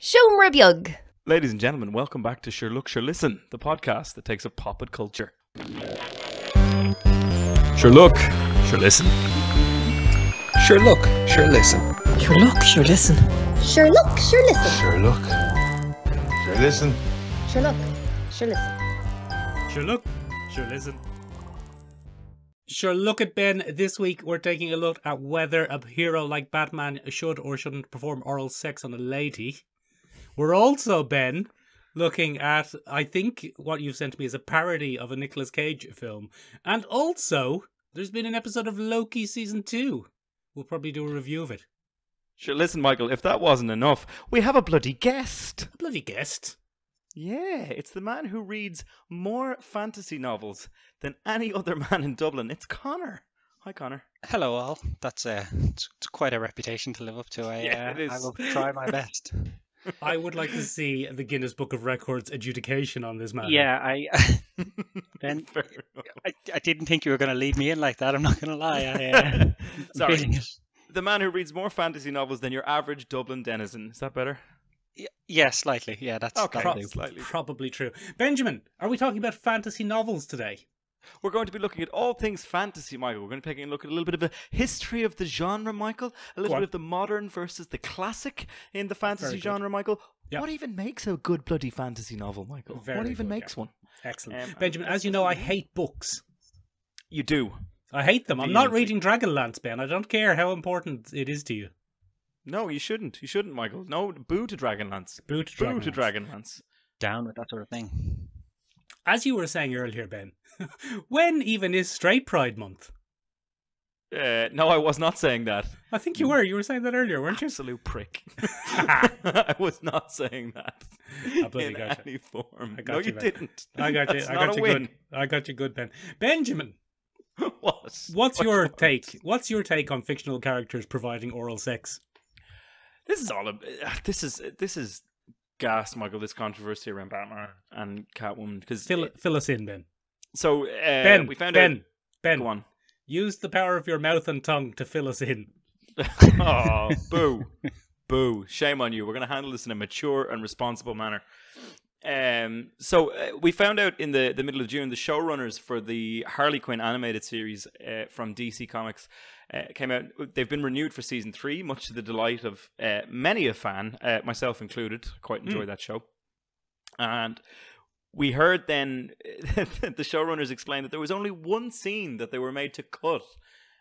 Seomra beag. Ladies and gentlemen, welcome back to Sure Look, Sure Listen, the podcast that takes a pop at culture. Sure Look, Sure Listen. Sure look, sure listen. Sure look, sure listen. Sure look, sure listen. Sure look. Sure listen. Sure look, sure listen. Sure look, sure listen. Sure look at Ben. This week we're taking a look at whether a hero like Batman should or shouldn't perform oral sex on a lady. We're also, Ben, looking at I think what you've sent me is a parody of a Nicolas Cage film. And also there's been an episode of Loki season two. We'll probably do a review of it. Sure, listen, Michael, if that wasn't enough, we have a bloody guest. A bloody guest. Yeah, it's the man who reads more fantasy novels than any other man in Dublin. It's Conor. Hi, Conor. Hello, all. That's uh, it's, it's quite a reputation to live up to. I, Yeah, uh, it I will try my best. I would like to see the Guinness Book of Records adjudication on this matter. yeah, I. Ben, I, I didn't think you were going to lead me in like that. I'm not going to lie. I, uh, Sorry. The man who reads more fantasy novels than your average Dublin denizen. Is that better? Y- Yeah, slightly. Yeah, that's Okay. that'll Pro- Slightly. Probably true. Benjamin, are we talking about fantasy novels today? We're going to be looking at all things fantasy, Michael. We're going to be taking a look at a little bit of a history of the genre, Michael. A little on. bit of the modern versus the classic in the fantasy good. genre, Michael. Yeah. What even makes a good bloody fantasy novel, Michael? Very what even good, makes yeah. one? Excellent. Um, Benjamin, as you know, I hate books. You do. I hate them. I'm not reading Dragonlance, Ben. I don't care how important it is to you. No, you shouldn't. You shouldn't, Michael. No, boo to Dragonlance. Boo to Boo to Dragonlance. Dragonlance. Down with that sort of thing. As you were saying earlier, Ben, when even is Straight Pride Month? Uh, no, I was not saying that. I think you were. You were saying that earlier, weren't you? Absolute prick. I was not saying that I bloody in gotcha. any form. I got no, you, didn't. I got you. I got you win. good. I got you good, Ben. Benjamin, what? what's What your you want? take? What's your take on fictional characters providing oral sex? This is all. A, this is this is gas, Michael. This controversy around Batman and Catwoman because Fill, fill us in, Ben. so uh, Ben, we found Ben, out. Ben. one. Use the power of your mouth and tongue to fill us in. oh, boo, boo! Shame on you. We're going to handle this in a mature and responsible manner. Um, so uh, we found out in the, the middle of June the showrunners for the Harley Quinn animated series uh, from DC Comics uh, came out. They've been renewed for season three, much to the delight of uh, many a fan, uh, myself included. Quite enjoy that show. And we heard then the showrunners explain that there was only one scene that they were made to cut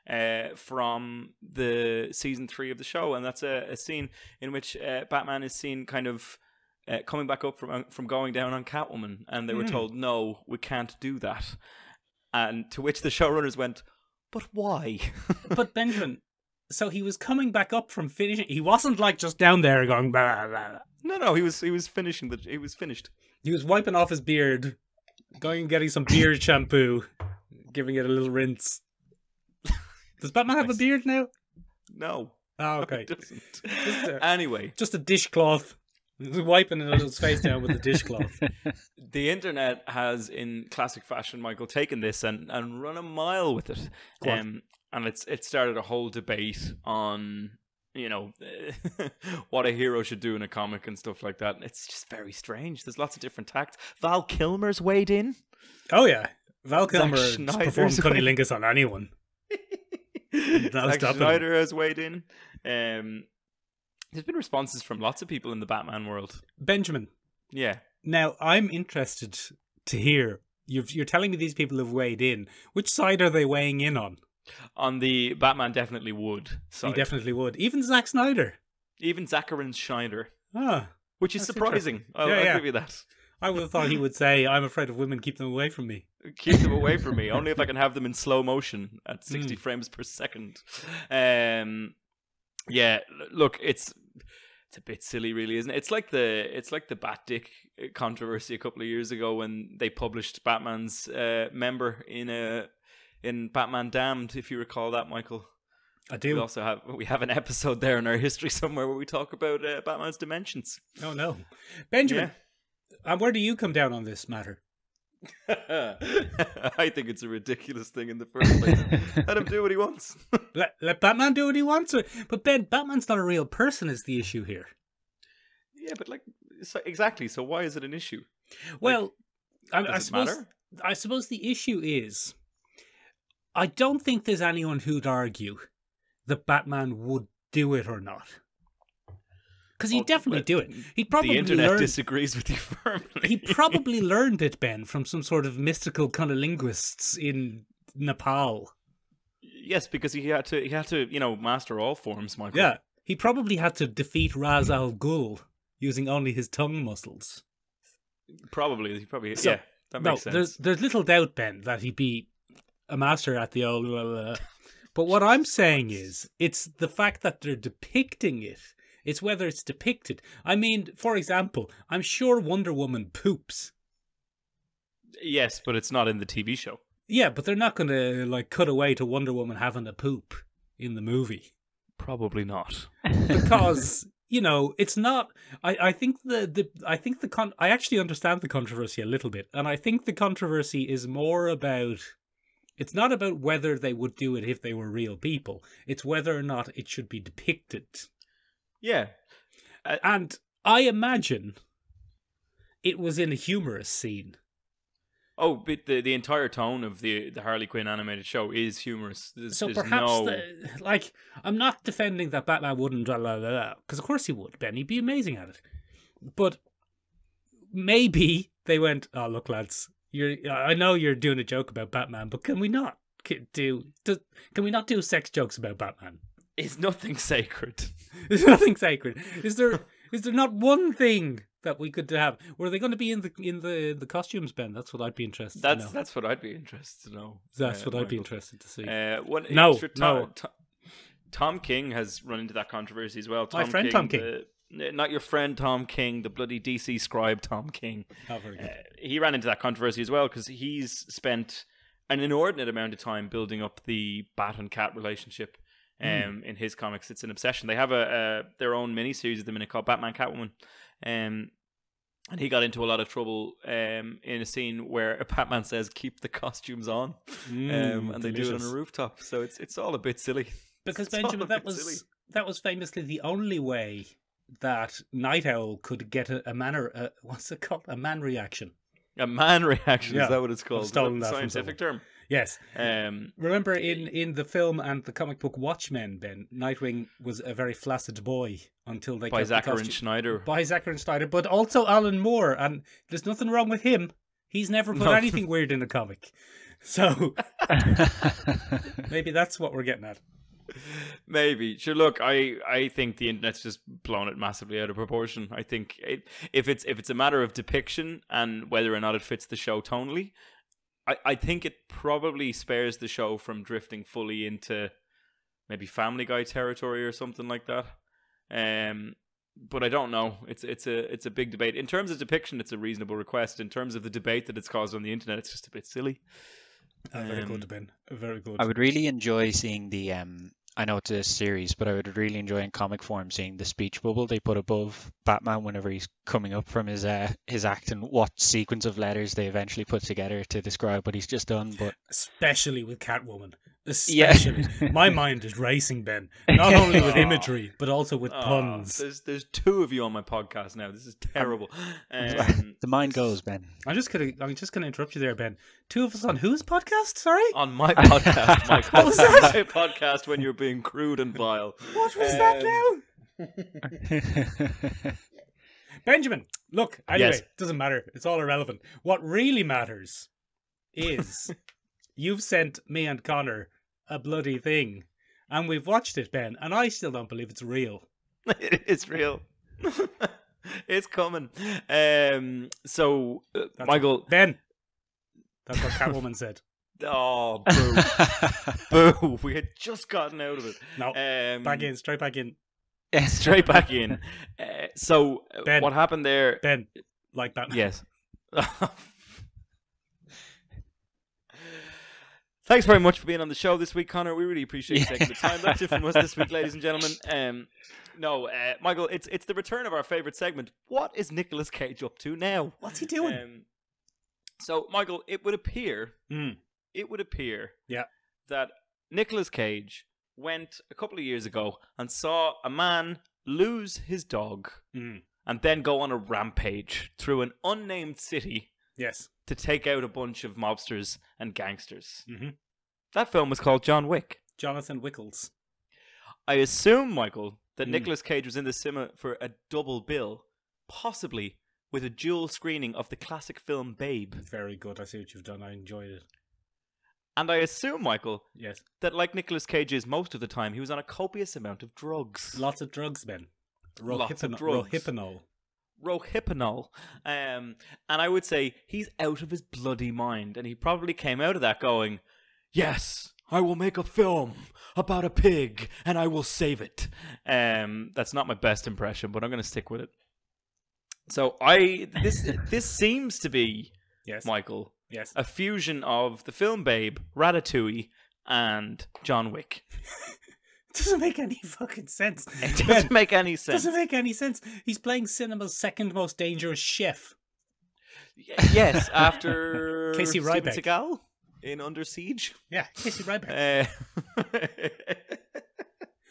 uh, from the season three of the show, and that's a, a scene in which uh, Batman is seen kind of uh, coming back up from uh, from going down on Catwoman, and they were hmm. told, "No, we can't do that." And to which the showrunners went, "But why?" But Benjamin, so he was coming back up from finishing. He wasn't like just down there going. Blah, blah, blah. no, no, he was he was finishing the he was finished. He was wiping off his beard, going and getting some beard shampoo, giving it a little rinse. Does Batman have a beard now? No, Oh, no, okay. he doesn't. Just a- anyway, Just a dishcloth. He was wiping his face down with a dishcloth. the internet has, in classic fashion, Michael, taken this and, and run a mile with it. Um, and it's it started a whole debate on you know what a hero should do in a comic and stuff like that. And it's just very strange. There's lots of different tacts. Val Kilmer's weighed in. Oh yeah, Val Zack Kilmer just Snyder's performed way. cunnilingus on anyone. Zack stopping him. Snyder has weighed in. Um, there's been responses from lots of people in the Batman world. Benjamin, Yeah. now I'm interested to hear. You've, you're telling me these people have weighed in. Which side are they weighing in on? On the Batman definitely would. So He definitely would. Even Zack Snyder. even Zacharin Schneider, Ah, which is surprising. I'll, Yeah, I'll give you that. I would have thought he would say, "I'm afraid of women. Keep them away from me." keep them away from me. Only if I can have them in slow motion at 60 Mm. frames per second. Um, yeah, look, it's it's a bit silly, really, isn't it? It's like the it's like the Bat Dick uh, controversy a couple of years ago when they published Batman's uh, member in a in Batman Damned, if you recall that, Michael. I do. We also have we have an episode there in our history somewhere where we talk about uh, Batman's dimensions. Oh no, Benjamin. And where do you come down on this matter? I think it's a ridiculous thing in the first place. Let him do what he wants. Let, let Batman do what he wants. But Ben, Batman's not a real person. Is the issue here? Yeah, but like so, exactly. So why is it an issue? Well, I, does I it suppose matter? I suppose the issue is, I don't think there's anyone who'd argue that Batman would do it or not, because he'd Well, definitely do it. He'd probably the internet learn. disagrees with you firmly. he probably learned it, Ben, from some sort of mystical kind of linguists in Nepal. yes, because he had to. He had to, you know, master all forms. Michael. Yeah, he probably had to defeat Ra's al Ghul using only his tongue muscles. probably. He probably. So, yeah, that no, sense. there's there's little doubt, Ben, that he'd be a master at the old. Uh, but what I'm saying is, it's the fact that they're depicting it. It's whether it's depicted. I mean, for example, I'm sure Wonder Woman poops. Yes, but it's not in the TV show. Yeah, but they're not going to like cut away to Wonder Woman having a poop in the movie Probably not. because you know it's not. I I think the the I think the con. I actually understand the controversy a little bit, and I think the controversy is more about. It's not about whether they would do it if they were real people. It's whether or not it should be depicted. Yeah, uh, And I imagine it was in a humorous scene. Oh, but the the entire tone of the the Harley Quinn animated show is humorous. There's, So there's perhaps, no... the, like, I'm not defending that Batman wouldn't, because of course he would, Ben. He'd be amazing at it. But maybe they went, "Oh, look, lads, you're. I know you're doing a joke about Batman, but can we not do? do can we not do sex jokes about Batman? It's nothing sacred. There's nothing sacred. Is there? Is there not one thing that we could have? Were they going to be in the in the the costumes, Ben? That's what I'd be interested. That's to know. that's what I'd be interested to know. That's uh, what I'd be interested to see. Uh, what, No, Tom, no. Tom, Tom King has run into that controversy as well. Tom My friend Tom King. the- not your friend Tom King, the bloody DC scribe Tom King. oh, very good. Uh, he ran into that controversy as well because he's spent an inordinate amount of time building up the Bat and Cat relationship. Um, in his comics, it's an obsession. They have a, a their own miniseries at the minute called Batman Catwoman. Um, and he got into a lot of trouble um, in a scene where a Batman says, "Keep the costumes on," um, Mm, and they do it on a rooftop. So it's it's all a bit silly. because It's Benjamin, that was silly. that was famously the only way that Nite Owl could get a, a manner. Uh, what's it called? A man reaction. a man reaction. Yeah, is that what it's called? Stolen that that the from scientific term. Yes. Um, Remember in in the film and the comic book Watchmen, Ben Nightwing was a very flaccid boy until they by kept the Zachary costume- Schneider. by Zachary Snyder, but also Alan Moore, and there's nothing wrong with him. He's never put No. anything weird in a comic, so maybe that's what we're getting at. Maybe. Sure. Look, I I think the internet's just blown it massively out of proportion. I think it, if it's if it's a matter of depiction and whether or not it fits the show tonally, I I think it probably spares the show from drifting fully into maybe Family Guy territory or something like that. Um, but I don't know. It's it's a it's a big debate. In terms of depiction, it's a reasonable request. In terms of the debate that it's caused on the internet, it's just a bit silly. Uh, very Um, good, Ben. Very good. I would really enjoy seeing the um I know it's a series, but I would really enjoy in comic form seeing the speech bubble they put above Batman whenever he's coming up from his uh, his act and what sequence of letters they eventually put together to describe what he's just done. But especially with Catwoman. Yeah. Especially, my mind is racing, Ben. Not only with imagery, but also with Aw, puns. there's there's two of you on my podcast now. This is terrible. Um, the mind goes, Ben. I'm just gonna, I'm just gonna interrupt you there, Ben. Two of us on whose podcast? Sorry, on my podcast, Michael. What was that? My podcast when you're being crude and vile. what was that Um, now? Benjamin, look. Anyway, Yes. doesn't matter. It's all irrelevant. What really matters is you've sent me and Conor a bloody thing, and we've watched it, Ben. And I still don't believe it's real. it's real. it's coming. Um. So, uh, Michael. Ben. That's what Catwoman said. Oh, boo, boo! We had just gotten out of it. No, Um, back in, straight back in. straight back in. Uh, so, Ben. what happened there? Ben, like that. Yes. Thanks very much for being on the show this week, Conor. We really appreciate you taking the time. That's it from us this week, ladies and gentlemen. Um, no, uh, Michael, it's it's the return of our favorite segment. What is Nicolas Cage up to now? What's he doing? Um, so, Michael, it would appear, Mm. it would appear, Yeah. that Nicolas Cage went a couple of years ago and saw a man lose his dog Mm. and then go on a rampage through an unnamed city Yes. To take out a bunch of mobsters and gangsters. Mhm. That film was called John Wick. Jonathan Wickles. I assume, Michael, that Hmm. Nicolas Cage was in the cinema for a double bill, possibly with a dual screening of the classic film Babe. Very good. I see what you've done. I enjoyed it. And I assume, Michael, Yes. that like Nicolas Cage is most of the time, he was on a copious amount of drugs. Lots of drugs, Ben. Lots of drugs. Rohypnol. Rohypnol. Um, and I would say he's out of his bloody mind. And he probably came out of that going, Yes, I will make a film about a pig and I will save it. Um, that's not my best impression, but I'm going to stick with it. So I this this seems to be Yes. Michael Yes. a fusion of the film Babe, Ratatouille, and John Wick. doesn't make any fucking sense. It doesn't make any sense. doesn't make any sense. He's playing cinema's second most dangerous chef. Yes, after Casey Steven Ryback. Seagal in Under Siege. Yeah, Casey Ryback. Uh,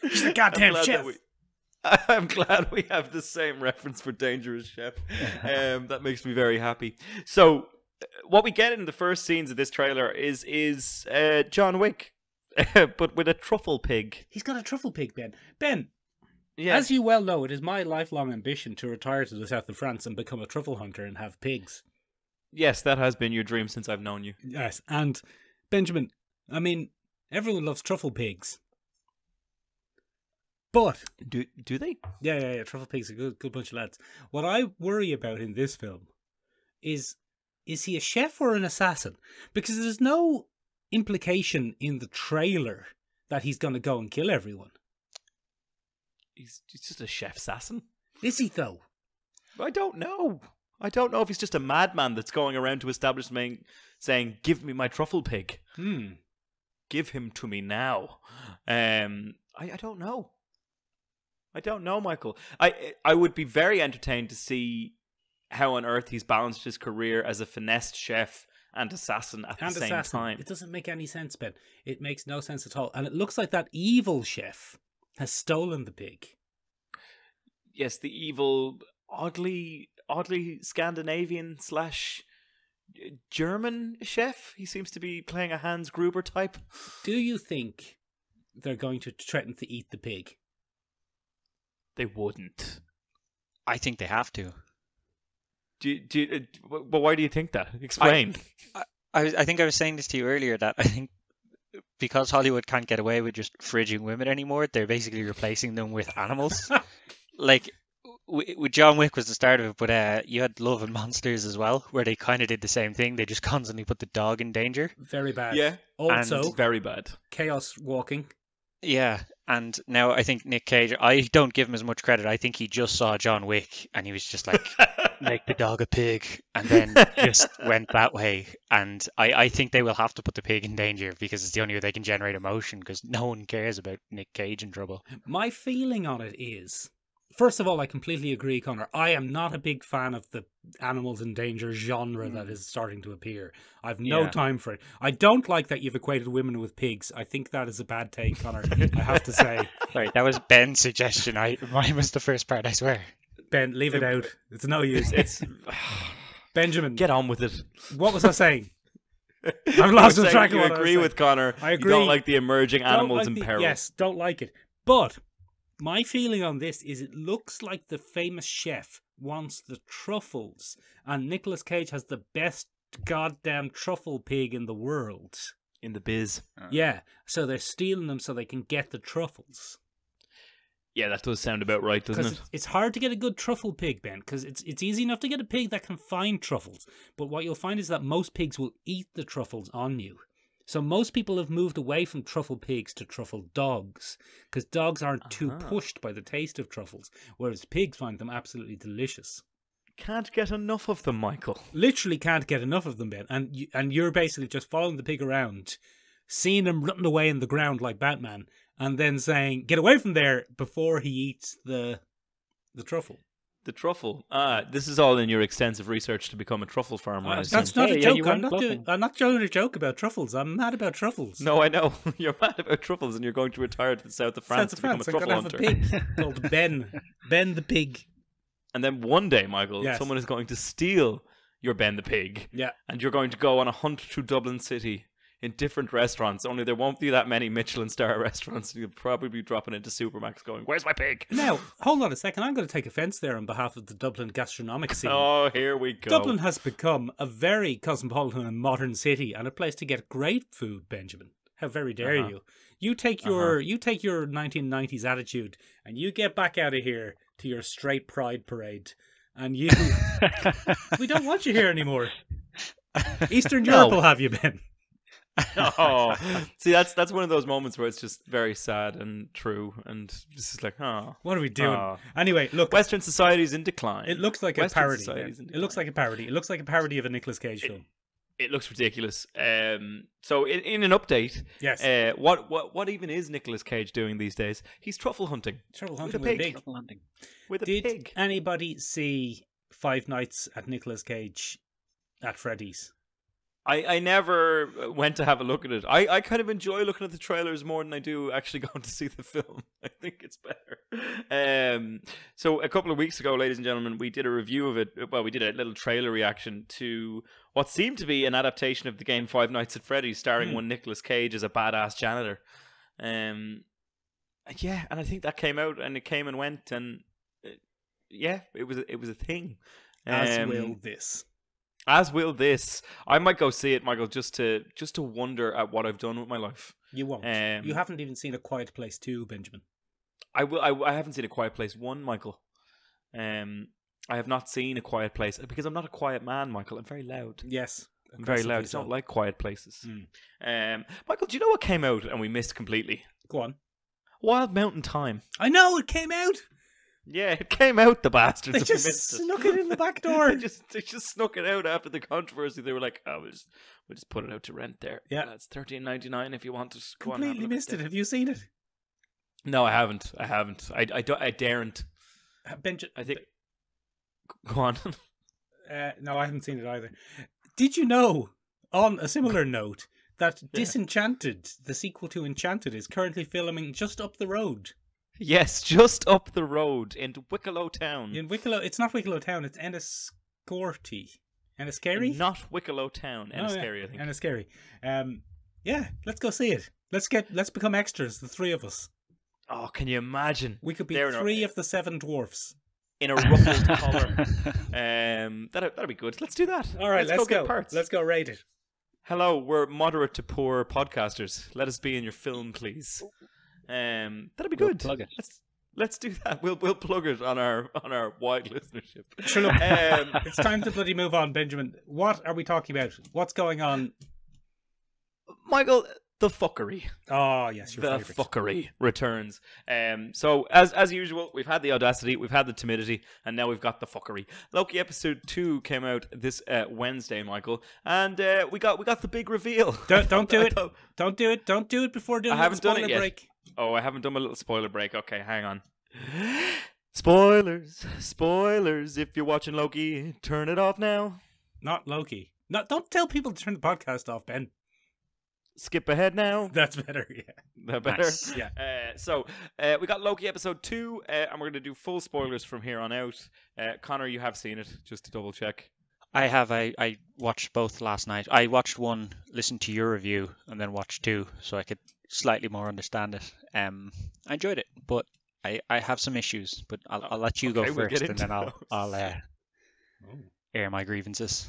He's the goddamn I'm glad chef. we- I'm glad we have the same reference for Dangerous Chef. Um, that makes me very happy. So, uh, what we get in the first scenes of this trailer is is uh, John Wick, but with a truffle pig. He's got a truffle pig, Ben. Ben, Yeah, as you well know, it is my lifelong ambition to retire to the south of France and become a truffle hunter and have pigs. yes, that has been your dream since I've known you. Yes, and Benjamin, I mean, everyone loves truffle pigs. But Do do they? yeah, yeah, yeah, truffle pigs are a good, good bunch of lads. What I worry about in this film is is he a chef or an assassin? Because there's no implication in the trailer that he's going to go and kill everyone. He's, he's just a chef assassin. Is he though? I don't know. I don't know if he's just a madman that's going around to establishment saying, "Give me my truffle pig. Hmm. Give him to me now." Um, I, I don't know. I don't know, Michael. I I would be very entertained to see how on earth he's balanced his career as a finessed chef and assassin at And the same assassin. time. It doesn't make any sense, Ben. It makes no sense at all. And it looks like that evil chef has stolen the pig. Yes, the evil, oddly, oddly Scandinavian slash uh, German chef. He seems to be playing a Hans Gruber type. Do you think they're going to threaten to eat the pig? They wouldn't. I think they have to. Do you, do you, uh, but why do you think that? Explain. I was, I think I was saying this to you earlier that I think because Hollywood can't get away with just fridging women anymore, they're basically replacing them with animals. like with John Wick was the start of it, but uh, you had Love and Monsters as well, where they kind of did the same thing. They just constantly put the dog in danger. Very bad. yeah, Also, it's very bad. chaos walking. Yeah, and now I think Nick Cage. I don't give him as much credit. I think he just saw John Wick and he was just like, make the dog a pig, and then just went that way. And I, I think they will have to put the pig in danger because it's the only way they can generate emotion. Because no one cares about Nick Cage in trouble. My feeling on it is, first of all, I completely agree, Conor. I am not a big fan of the animals in danger genre that hmm. is starting to appear. I've no Yeah. time for it. I don't like that you've equated women with pigs. I think that is a bad take, Conor. I have to say, Sorry, that was Ben's suggestion. I mine was the first part. I swear. Ben, leave it out. It's no use. It's Benjamin, get on with it. what was I saying? I've lost the track of You what I agree with Conor. I You agree. don't like the emerging Don't animals like in the- peril. Yes, don't like it. But my feeling on this is it looks like the famous chef wants the truffles, and Nicolas Cage has the best goddamn truffle pig in the world. in the biz. Yeah, so they're stealing them so they can get the truffles. Yeah, that does sound about right, doesn't Because it? it's hard to get a good truffle pig, Ben. Because it's it's easy enough to get a pig that can find truffles, but what you'll find is that most pigs will eat the truffles on you. So most people have moved away from truffle pigs to truffle dogs because dogs aren't too Uh-huh. pushed by the taste of truffles, whereas pigs find them absolutely delicious. Can't get enough of them, Michael. Literally can't get enough of them, Ben. And you, and you're basically just following the pig around, seeing him rotting away in the ground like Batman, and then saying, "Get away from there!" before he eats the the truffle. The truffle. Ah, this is all in your extensive research to become a truffle farmer. I Uh, that's not Yeah, a joke. you I'm weren't not doing. I'm not doing a joke about truffles. I'm mad about truffles. No, I know. You're mad about truffles and you're going to retire to the south of France South of to become France. a I'm truffle gonna have hunter. a pig called Ben. Ben the pig. and then one day, Michael, Yes. someone is going to steal your Ben the Pig, Yeah. and you're going to go on a hunt through Dublin City in different restaurants. Only there won't be that many Michelin star restaurants. You'll probably be dropping into Supermac's, going, "Where's my pig?" Now, hold on a second. I'm going to take offence there on behalf of the Dublin gastronomic scene. Oh, here we go. Dublin has become a very cosmopolitan and modern city and a place to get great food, Benjamin. How very dare Uh-huh. you? You take your you take your 1990s attitude and you get back out of here to your straight pride parade. And you we don't want you here anymore. Eastern No. Europe will have you, Ben. oh, see, that's that's one of those moments where it's just very sad and true, and this is like, oh, What are we doing? Oh. Anyway, look, Western society's in decline. it looks like a parody. society's It looks like a parody. It looks like a parody of a Nicolas Cage film. It looks ridiculous. Um, so in, in an update, Yes. uh, what what what even is Nicolas Cage doing these days? He's truffle hunting Trouble with a hunting with a pig. pig. with a Did pig. anybody see Five Nights at Nicolas Cage at Freddy's? I, I never uh, went to have a look at it. I, I kind of enjoy looking at the trailers more than I do actually going to see the film. I think it's better. Um, so a couple of weeks ago, ladies and gentlemen, we did a review of it. Well, we did a little trailer reaction to what seemed to be an adaptation of the game Five Nights at Freddy's, starring Hmm. one Nicolas Cage as a badass janitor. Um, yeah, and I think that came out and it came and went, and uh, yeah, it was it was a thing. As Um, will this. As will this. I might go see it, Michael, just to just to wonder at what I've done with my life. You won't. Um, you haven't even seen A Quiet Place 2, Benjamin. I will. I, I haven't seen a Quiet Place one, Michael. Um, I have not seen a Quiet Place because I'm not a quiet man, Michael. I'm very loud. Yes. I'm very loud. I don't so. like quiet places. Mm. Um, Michael, do you know what came out and we missed completely? Go on. Wild Mountain Thyme. I know, it came out! Yeah, it came out. The bastards. They just missed it. snuck it in the back door. they just they just snuck it out after the controversy. They were like, "Oh, we'll just we'll just put it out to rent there. Yeah. it's thirteen ninety nine if you want to." Go on, Completely look missed it. Have you seen it? No, I haven't. I haven't. I I don't. I daren't. Uh, Benjamin. I think. Go on. Uh, no, I haven't seen it either. Did you know, on a similar note, that Disenchanted, the sequel to Enchanted, is currently filming just up the road yes, just up the road in Wicklow Town. in Wicklow? It's not Wicklow Town. It's Enniscorthy. Enniskerry. Not Wicklow Town. Oh, yeah. I think. Enniskerry. Um, yeah, let's go see it. Let's get. Let's become extras. The three of us. Oh, can you imagine? We could be They're three of the seven dwarfs. in a ruffled collar. Um, that that'll be good. Let's do that. All right, let's, go. go. Get parts. Let's go rate it. Hello, we're moderate to poor podcasters. Let us be in your film, please. Um, that'd be We'll good. plug it. Let's let's do that. We'll we'll plug it on our on our wide listenership. Sure, look, Um, it's time to bloody move on, Benjamin. What are we talking about? What's going on? Michael, the fuckery. Oh, yes, your the favorite. fuckery returns. Um, so as as usual, we've had the audacity, we've had the timidity, and now we've got the fuckery. Loki episode two came out this uh, Wednesday, Michael, and uh, we got we got the big reveal. Don't don't do it. Don't do it. Don't do it before doing I a haven't done it yet. break. Oh, I haven't done my little spoiler break. Okay, hang on. Spoilers, spoilers. If you're watching Loki, turn it off now. Not Loki. No, don't tell people to turn the podcast off, Ben. Skip ahead now. That's better. Yeah. That better. Nice. Yeah. Uh, so uh, we got Loki episode two, uh, and we're going to do full spoilers from here on out. Uh, Conor, you have seen it, just to double check. I have. I, I watched both last night. I watched one, listened to your review, and then watched two, so I could slightly more understand it. Um, I enjoyed it, but I, I have some issues. But I'll, I'll let you Okay, go we'll first, and then I'll those. I'll uh, air my grievances.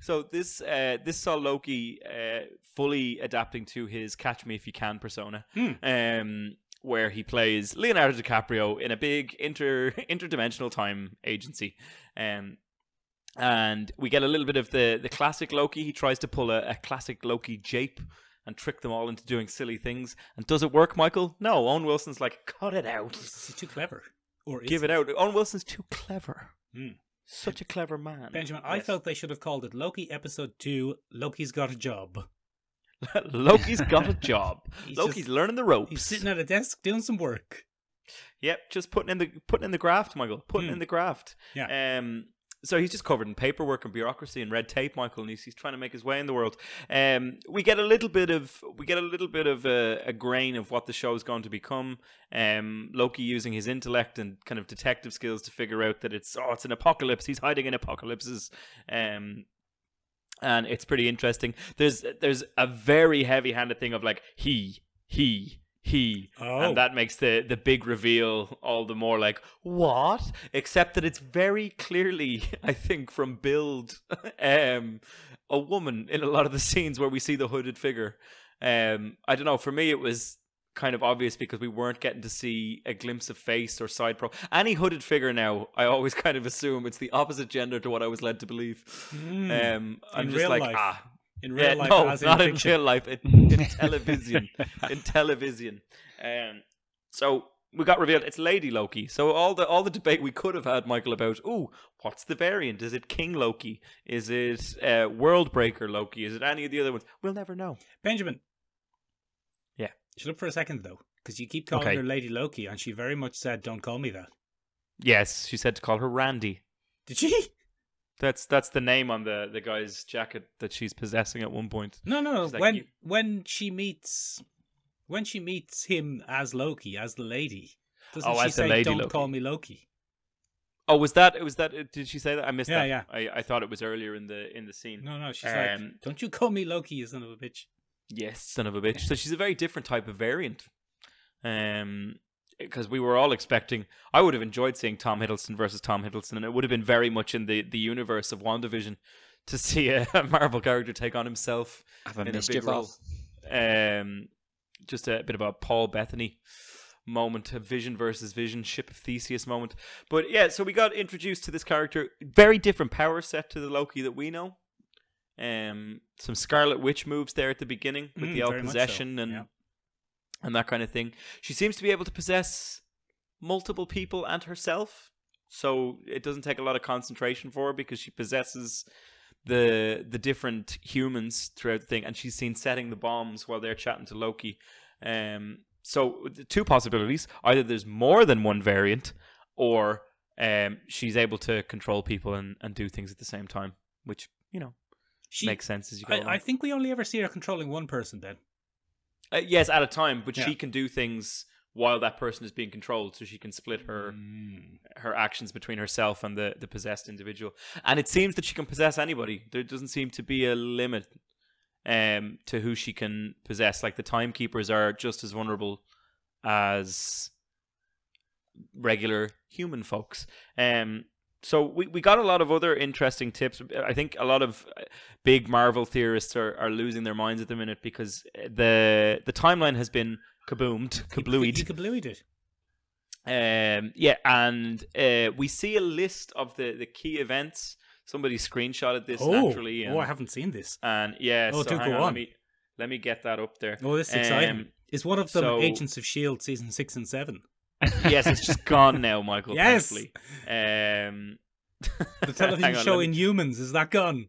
So this uh, this saw Loki uh, fully adapting to his "Catch Me If You Can" persona, Hmm. um, where he plays Leonardo DiCaprio in a big inter interdimensional time agency, um, and we get a little bit of the the classic Loki. He tries to pull a, a classic Loki jape and trick them all into doing silly things. And does it work, Michael? No. Owen Wilson's like, cut it out, He's too clever? Or give he? it out. Owen Wilson's too clever. Hmm. Such a clever man. Benjamin, I felt they should have called it Loki episode two. Loki's got a job. Loki's got a job. Loki's just- learning the ropes. He's sitting at a desk doing some work. Yep, just putting in the putting in the graft, Michael. Putting Hmm. in the graft. Yeah. Um. So he's just covered in paperwork and bureaucracy and red tape, Michael, and he's, trying to make his way in the world. Um, we get a little bit of we get a little bit of a, a grain of what the show is going to become. Um, Loki using his intellect and kind of detective skills to figure out that it's oh it's an apocalypse. He's hiding in apocalypses. Um, and it's pretty interesting. There's there's a very heavy handed thing of like he he he. Oh. and that makes the the big reveal all the more like what? Except that it's very clearly i think from build um a woman in a lot of the scenes where we see the hooded figure. Um i don't know for me it was kind of obvious because we weren't getting to see a glimpse of face or side pro any hooded figure now i always kind of assume it's the opposite gender to what i was led to believe. Um i'm In just like life. ah in real yeah, life, no, not in in real life. In, in television, in television. Um, so we got revealed it's Lady Loki. So all the all the debate we could have had, Michael, about oh, what's the variant? Is it King Loki? Is it uh, World Breaker Loki? Is it any of the other ones? We'll never know. Benjamin. Yeah. Shut up for a second though, because you keep calling Okay. her Lady Loki, and she very much said, "Don't call me that." Yes, she said to call her Randy. Did she? That's that's the name on the the guy's jacket that she's possessing at one point. No, no, no. Like, when "You-" when she meets when she meets him as Loki, as the lady, doesn't Oh, she as the say, Lady "Don't Loki." call me Loki"? Oh, was that it was that? Did she say that? I missed Yeah, that. yeah. I, I thought it was earlier in the in the scene. No, no. She's Um, like, "Don't you call me Loki, you son of a bitch." Yes, son of a bitch. So she's a very different type of variant. Um, because we were all expecting, I would have enjoyed seeing Tom Hiddleston versus Tom Hiddleston, and it would have been very much in the the universe of WandaVision to see a, a Marvel character take on himself Have a in a big mischief role. Um, just a bit of a Paul Bettany moment, a Vision versus Vision, Ship of Theseus moment. But yeah, so we got introduced to this character, very different power set to the Loki that we know. Um, some Scarlet Witch moves there at the beginning with Mm, the all very much so, possession and yeah. And that kind of thing. She seems to be able to possess multiple people and herself, so it doesn't take a lot of concentration for her because she possesses the the different humans throughout the thing, and she's seen setting the bombs while they're chatting to Loki. Um, so the two possibilities: either there's more than one variant, or um, she's able to control people and, and do things at the same time, which you know She, makes sense as you go. I. I think we only ever see her controlling one person. Then Uh, yes, at a time, but Yeah. she can do things while that person is being controlled, so she can split her Mm. her actions between herself and the the possessed individual. And it seems that she can possess anybody. There doesn't seem to be a limit um to who she can possess. Like the timekeepers are just as vulnerable as regular human folks. Um so we, we got a lot of other interesting tips. I think a lot of uh, big Marvel theorists are, are losing their minds at the minute because the the timeline has been kaboomed, He kablooied. kablooied it. Um, yeah, and uh, we see a list of the, the key events. Somebody screenshotted this Oh, naturally, and, oh, I haven't seen this. and yeah, Oh, so do go on, on. Let me let me get that up there. Oh, this is exciting. Um, Is one of them so- Agents of Shield season six and seven? Yes, it's just gone now, Michael. Yes! thankfully. Um, The television on, show let me- Inhumans is that gone?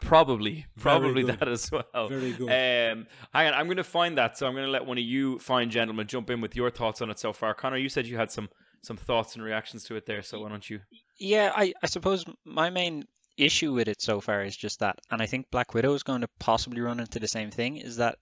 Probably, probably that as well. Very good. Um, hang on, I'm going to find that. So I'm going to let one of you fine gentlemen jump in with your thoughts on it so far. Conor, you said you had some some thoughts and reactions to it there. So why don't you? Yeah, I, I suppose my main issue with it so far is just that, and I think Black Widow is going to possibly run into the same thing, is that it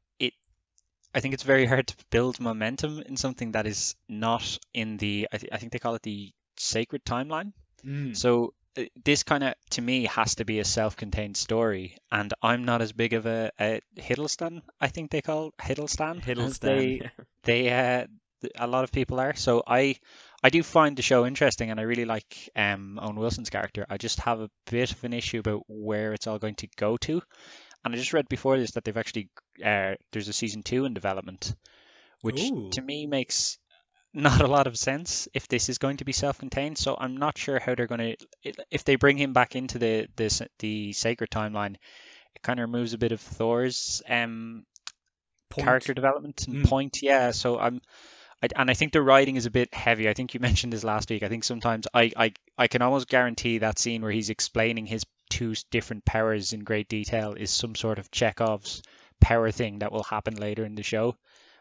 I think it's very hard to build momentum in something that is not in the I, th- I think they call it the sacred timeline. Mm. So uh, this kind of to me has to be a self-contained story, and I'm not as big of a, a Hiddleston. I think they call Hiddleston. Hiddleston. They, they uh, a lot of people are. So I I do find the show interesting, and I really like um, Owen Wilson's character. I just have a bit of an issue about where it's all going to go to. And I just read before this that they've actually uh, there's a season two in development, which Ooh. to me makes not a lot of sense if this is going to be self-contained. So I'm not sure how they're going to if they bring him back into the this the sacred timeline. It kind of removes a bit of Thor's um Point. character development and Mm. point. Yeah, so I'm, I, and I think the writing is a bit heavy. I think you mentioned this last week. I think sometimes I, I, I can almost guarantee that scene where he's explaining his two different powers in great detail is some sort of Chekhov's power thing that will happen later in the show.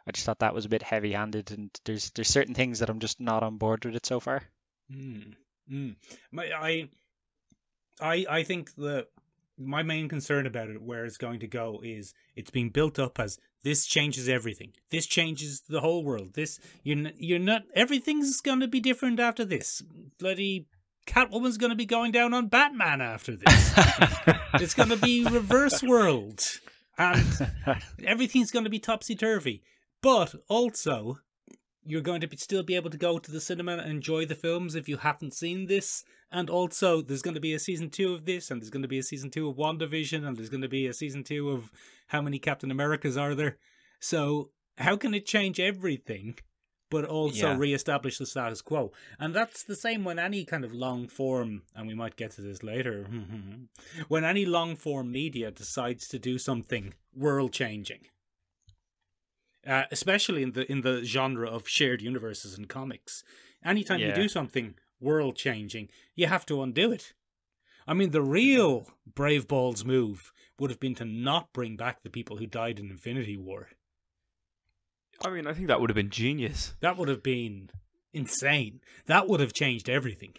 I just thought that was a bit heavy-handed, and there's there's certain things that I'm just not on board with it so far. Mm. Mm. My, I I I think the my main concern about it, where it's going to go, is it's being built up as this changes everything. This changes the whole world. This you're you're not everything's going to be different after this. Bloody Catwoman's going to be going down on Batman after this. it's going to be reverse world, and everything's going to be topsy turvy. But also, you're going to be, still be able to go to the cinema and enjoy the films if you haven't seen this. And also, there's going to be a season two of this, and there's going to be a season two of WandaVision, and there's going to be a season two of how many Captain Americas are there. So, how can it change everything, but also Yeah. re-establish the status quo? And that's the same when any kind of long form, and we might get to this later, when any long form media decides to do something world changing uh, especially in the in the genre of shared universes and comics. Anytime you do something world changing, you have to undo it. I mean, the real Brave Balls move would have been to not bring back the people who died in Infinity War. I mean, I think that would have been genius. That would have been insane. That would have changed everything.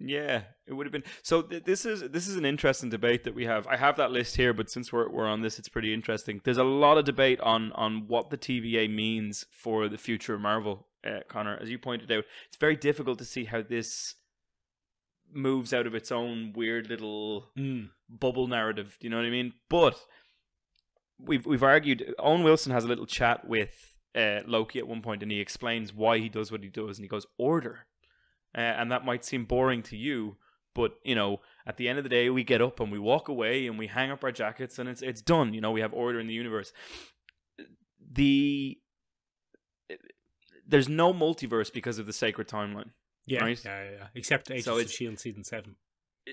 Yeah, it would have been. So th- this is this is an interesting debate that we have. I have that list here, but since we're we're on this, it's pretty interesting. There's a lot of debate on on what the TVA means for the future of Marvel. Uh, Conor, as you pointed out, it's very difficult to see how this moves out of its own weird little Mm. bubble narrative. Do you know what I mean? But we've we've argued. Owen Wilson has a little chat with uh, Loki at one point, and he explains why he does what he does, and he goes order, uh, and that might seem boring to you, but you know, at the end of the day, we get up and we walk away and we hang up our jackets, and it's it's done. You know, we have order in the universe. The there's no multiverse because of the sacred timeline. Yeah, Right. yeah, yeah, yeah. Except Agents So of Shield season seven.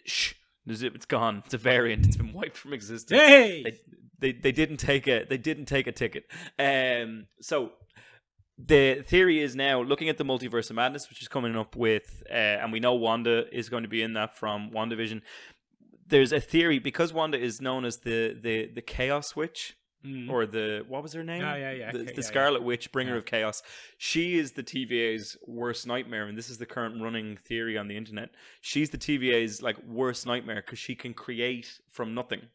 Shh, it's gone. It's a variant. It's been wiped from existence. Hey, they, they they didn't take a they didn't take a ticket. Um, so the theory is now looking at the multiverse of madness, which is coming up with, uh, and we know Wanda is going to be in that from WandaVision. There's a theory because Wanda is known as the the the Chaos Witch Mm. or the what was her name? Yeah, yeah, yeah. The, Okay, the yeah, yeah. Scarlet Witch, bringer Yeah. of chaos. She is the TVA's worst nightmare, and this is the current running theory on the internet. She's the TVA's like worst nightmare because she can create from nothing.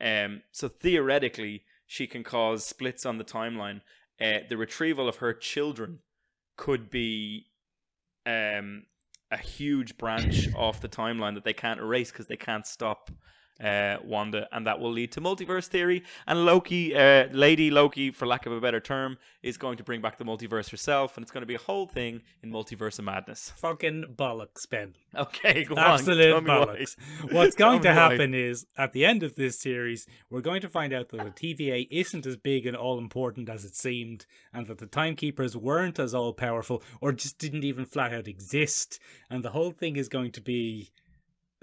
Um, so theoretically, she can cause splits on the timeline. Uh, the retrieval of her children could be um a huge branch off the timeline that they can't erase because they can't stop uh, Wanda, and that will lead to multiverse theory. And Loki, uh, Lady Loki, for lack of a better term, is going to bring back the multiverse herself, and it's going to be a whole thing in Multiverse of Madness. Fucking bollocks, Ben. Okay, go Absolute on. Me why. bollocks. What's going to me why. happen is at the end of this series, we're going to find out that the TVA isn't as big and all important as it seemed, and that the timekeepers weren't as all powerful or just didn't even flat out exist, and the whole thing is going to be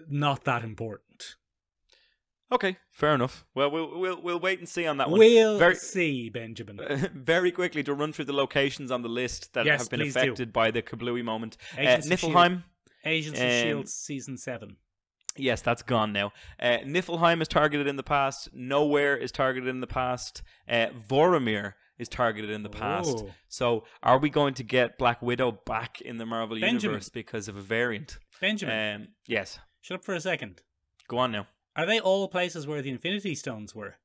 not that important. Okay, fair enough. Well, we'll we'll we'll wait and see on that one. We'll Very- see, Benjamin. Very quickly to run through the locations on the list that Yes, have been please do. affected by the Kablooey moment. Uh, Agents of Niflheim. Agents of um, S.H.I.E.L.D. season 7. Yes, that's gone now. Uh, Niflheim is targeted in the past. Nowhere is targeted in the past. Uh, Vormir is targeted in the past. Oh. So, are we going to get Black Widow back in the Marvel Benjamin. universe because of a variant? Benjamin, Um, yes. shut up for a second. Go on now. Are they all places where the Infinity Stones were?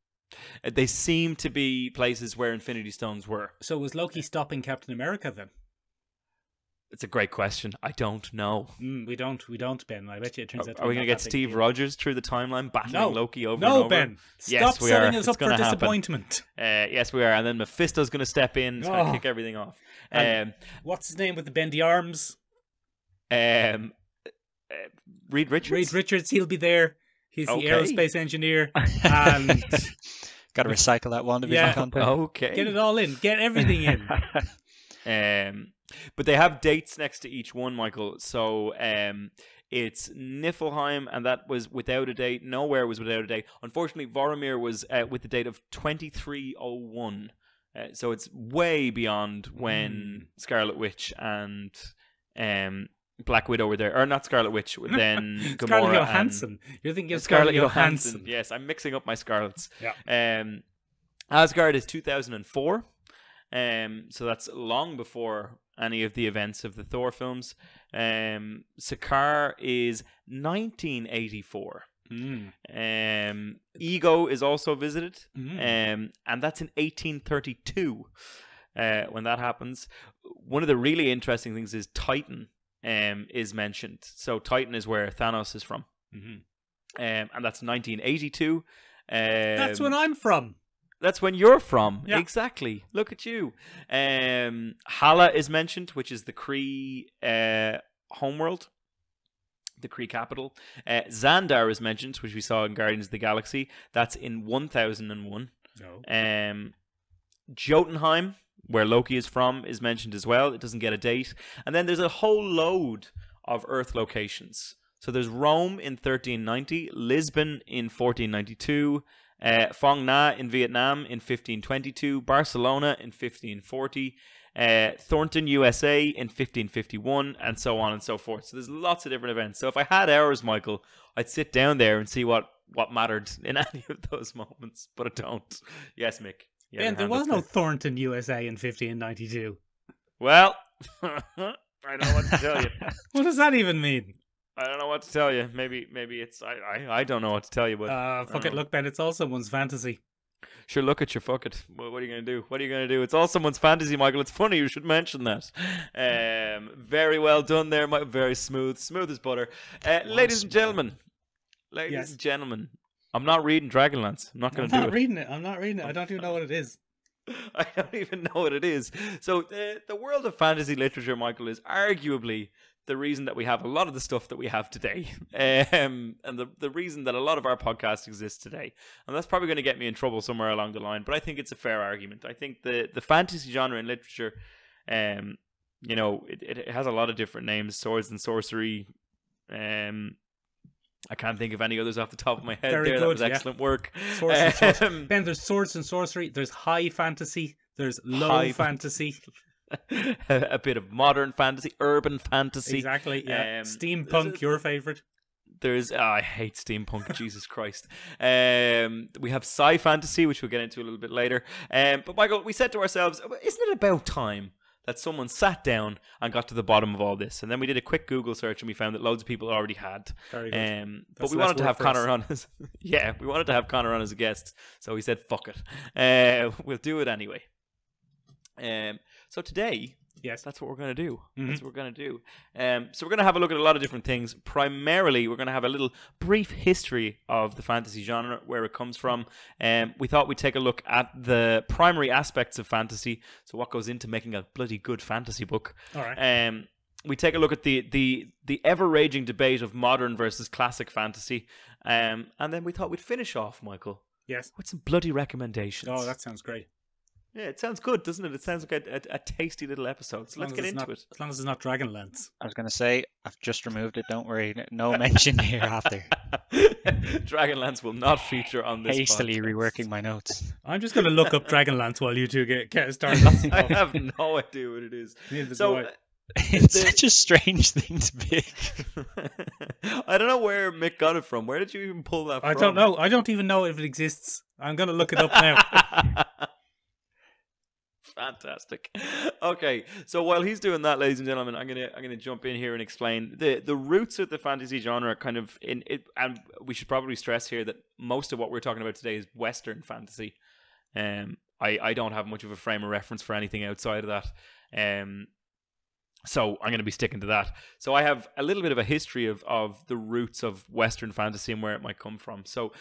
Uh, they seem to be places where Infinity Stones were. So was Loki stopping Captain America then? It's a great question. I don't know. Mm, we don't, we don't, Ben. I bet you it turns Are, out. are we going to get that big a Steve deal. Rogers through the timeline, battling No, Loki over no, and over? No, Ben. Stop Yes, we setting are. us It's up for disappointment. Uh, yes, we are. And then Mephisto's going to step in. It's going to Oh. kick everything off. Um, What's his name with the bendy arms? um, uh, Reed Richards. Reed Richards. He'll be there. He's Okay. the aerospace engineer. And Got to recycle that WandaVision Yeah. content. Okay. get it all in. Get everything in. Um, but they have dates next to each one, Michael. So um, it's Niflheim, and that was without a date. Nowhere was without a date. Unfortunately, Vormir was uh, with the date of 2301. Uh, so it's way beyond when Scarlet Witch and um, Black Widow were there. Or not Scarlet Witch, then Gamora. Scarlett Johansson. You're thinking of Scarlett Scarlett Johansson. Johansson. Yes, I'm mixing up my Scarlets. Yeah. Um, Asgard is 2004. Um, so that's long before any of the events of the Thor films. Um, Sakaar is 1984. Mm. Um, Ego is also visited, Mm. um, and that's in 1832 uh, when that happens. One of the really interesting things is Titan um, is mentioned. So Titan is where Thanos is from, Mhm. um, and that's 1982. Um, That's when I'm from. that's when you're from. Yeah. Exactly. Look at you. Um, Hala is mentioned, which is the Kree uh, homeworld, the Kree capital. Uh, Xandar is mentioned, which we saw in Guardians of the Galaxy. That's in 1001. No. Um, Jotunheim, where Loki is from, is mentioned as well. It doesn't get a date. And then there's a whole load of Earth locations. So there's Rome in 1390, Lisbon in 1492, uh, Phong Nha in Vietnam in 1522, Barcelona in 1540, uh, Thornton, USA in 1551, and so on and so forth. So there's lots of different events. So if I had hours, Michael, I'd sit down there and see what, what mattered in any of those moments, but I don't. Yes, Mick. Ben, there was no. Thornton, USA in 1592. Well, I don't know what to tell you. What does that even mean? I don't know what to tell you. Maybe, maybe it's I, I, I don't know what to tell you. But Uh, fuck it, don't look, Ben, it's all someone's fantasy. Sure, look at you. Fuck it. What, what are you gonna do? What are you gonna do? It's all someone's fantasy, Michael. It's funny. You should mention that. Um, very well done there. My, very smooth, smooth as butter. Uh, ladies and gentlemen, ladies Yes. and gentlemen, I'm not reading Dragonlance. I'm not gonna do it. I'm not it. reading it. I'm not reading it. I don't even know what it is. I don't even know what it is. So uh, the world of fantasy literature, Michael, is arguably the reason that we have a lot of the stuff that we have today, um, and the the reason that a lot of our podcasts exist today. And that's probably going to get me in trouble somewhere along the line. But I think it's a fair argument. I think the the fantasy genre in literature, um, you know, it, it has a lot of different names: swords and sorcery. Um, I can't think of any others off the top of my head. Very there, that good, was yeah. excellent work. Um, Ben, there's swords and sorcery. There's high fantasy. There's low fantasy. a bit of modern fantasy, urban fantasy. Exactly. Yeah. Um, Steampunk, your favorite. There's oh, I hate steampunk. Jesus Christ. Um, we have sci fantasy, which we'll get into a little bit later. Um, but Michael, we said to ourselves, isn't it about time that someone sat down and got to the bottom of all this? And then we did a quick Google search and we found that loads of people already had. Very good. Um, but we wanted to have Connor on as yeah, we wanted to have Connor on as a guest, so we said fuck it, uh, we'll do it anyway. Um, so today Yes. that's what we're going to do. Mhm. That's what we're going to do. Um, so we're going to have a look at a lot of different things. Primarily, we're going to have a little brief history of the fantasy genre, where it comes from. Um, we thought we'd take a look at the primary aspects of fantasy. So what goes into making a bloody good fantasy book. All right. Um, we take a look at the the the ever raging debate of modern versus classic fantasy. Um, and then we thought we'd finish off, Michael, Yes. with some bloody recommendations. Oh, that sounds great. Yeah, it sounds good, doesn't it? It sounds like a, a, a tasty little episode. So As let's get into not, it. As long as it's not Dragonlance. I was going to say, I've just removed it. Don't worry. No mention hereafter. Dragonlance will not feature on this. Hastily podcast. reworking my notes. I'm just going to look up Dragonlance while you two get, get started. I have no idea what it is. So uh, It's The- such a strange thing to pick. I don't know where Mick got it from. Where did you even pull that I from? I don't know. I don't even know if it exists. I'm going to look it up now. Fantastic. Okay, so while he's doing that, ladies and gentlemen, I'm gonna I'm gonna jump in here and explain the the roots of the fantasy genre. Kind of in it, and we should probably stress here that most of what we're talking about today is Western fantasy. Um, I I don't have much of a frame of reference for anything outside of that. Um, so I'm going to be sticking to that. So I have a little bit of a history of of the roots of Western fantasy and where it might come from. So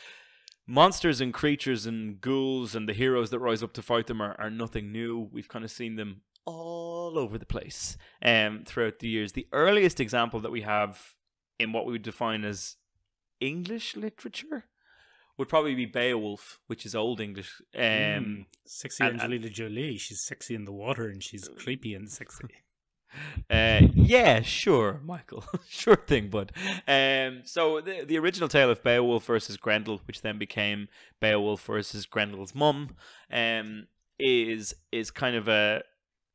monsters and creatures and ghouls and the heroes that rise up to fight them are, are nothing new. We've kind of seen them all over the place um, throughout the years. The earliest example that we have in what we would define as English literature would probably be Beowulf, which is Old English. Um, Mm, sexy and- and- Angelina Jolie. She's sexy in the water and she's creepy and sexy. Uh, yeah, sure, Michael. sure thing, bud. Um, so the the original tale of Beowulf versus Grendel, which then became Beowulf versus Grendel's mum, um, is is kind of a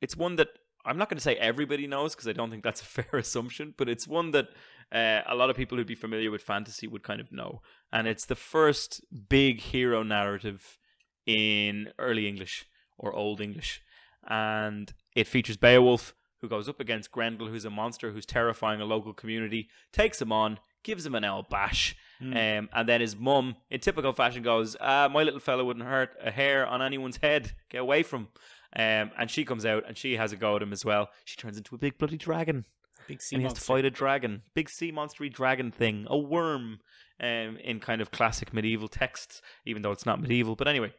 it's one that I'm not going to say everybody knows because I don't think that's a fair assumption, but it's one that uh, a lot of people who'd be familiar with fantasy would kind of know, and it's the first big hero narrative in early English or Old English, and it features Beowulf who goes up against Grendel, who's a monster who's terrifying a local community, takes him on, gives him an L bash. Um, and then his mum, in typical fashion, goes, uh, My little fella wouldn't hurt a hair on anyone's head. Get away from him. Um, and she comes out and she has a go at him as well. She turns into a big bloody dragon. Big sea and he has to monster. fight a dragon. Big sea monstery dragon thing. A worm um, in kind of classic medieval texts, even though it's not medieval. But anyway.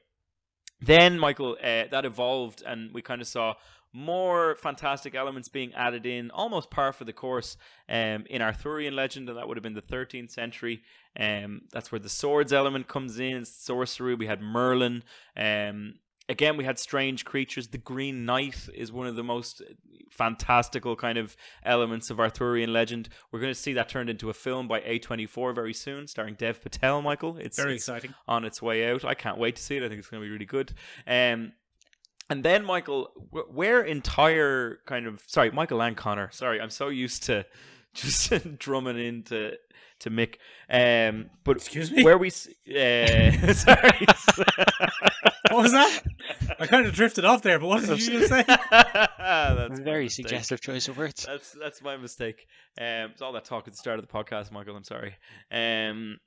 Then, Michael, uh, that evolved and we kind of saw more fantastic elements being added in, almost par for the course um, in Arthurian legend, and that would have been the 13th century. Um, that's where the swords element comes in, sorcery. We had Merlin. Um, again, we had strange creatures. The Green Knight is one of the most fantastical kind of elements of Arthurian legend. We're going to see that turned into a film by A24 very soon, starring Dev Patel, Michael. It's Very it's exciting. on its way out. I can't wait to see it. I think it's going to be really good. Um, and then Michael, wh- where entire kind of sorry, Michael and Connor. Sorry, I'm so used to just drumming into to Mick. Um, but Excuse me? where we uh, sorry. What was that? I kind of drifted off there, but what did you just say? that's my Very mistake. suggestive choice of words. That's that's my mistake. Um, it's all that talk at the start of the podcast, Michael. I'm sorry. Um,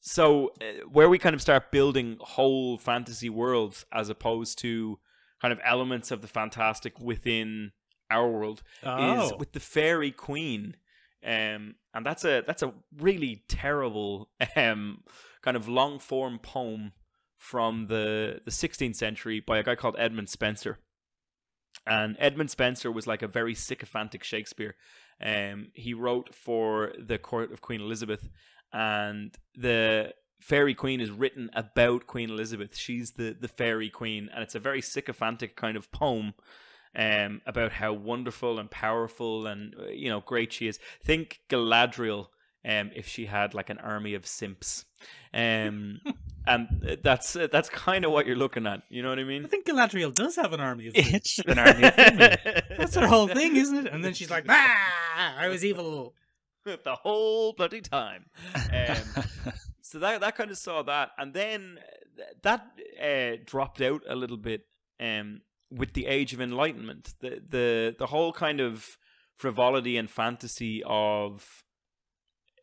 so uh, where we kind of start building whole fantasy worlds as opposed to kind of elements of the fantastic within our world is Oh. with the Faerie Queene. Um, and that's a that's a really terrible um kind of long form poem from the the 16th century by a guy called Edmund Spenser. And Edmund Spenser was like a very sycophantic Shakespeare. Um, he wrote for the court of Queen Elizabeth, and the Faerie Queene is written about Queen Elizabeth. She's the the fairy queen, and it's a very sycophantic kind of poem um, about how wonderful and powerful and uh, you know great she is. Think Galadriel um, if she had like an army of simps, um, and that's uh, that's kind of what you're looking at. You know what I mean? I think Galadriel does have an army of. It's an army of. That's her whole thing, isn't it? And then she's like, ah, I was evil. the whole bloody time. Um, so that that kind of saw that, and then th- that uh, dropped out a little bit um, with the Age of Enlightenment. The the the whole kind of frivolity and fantasy of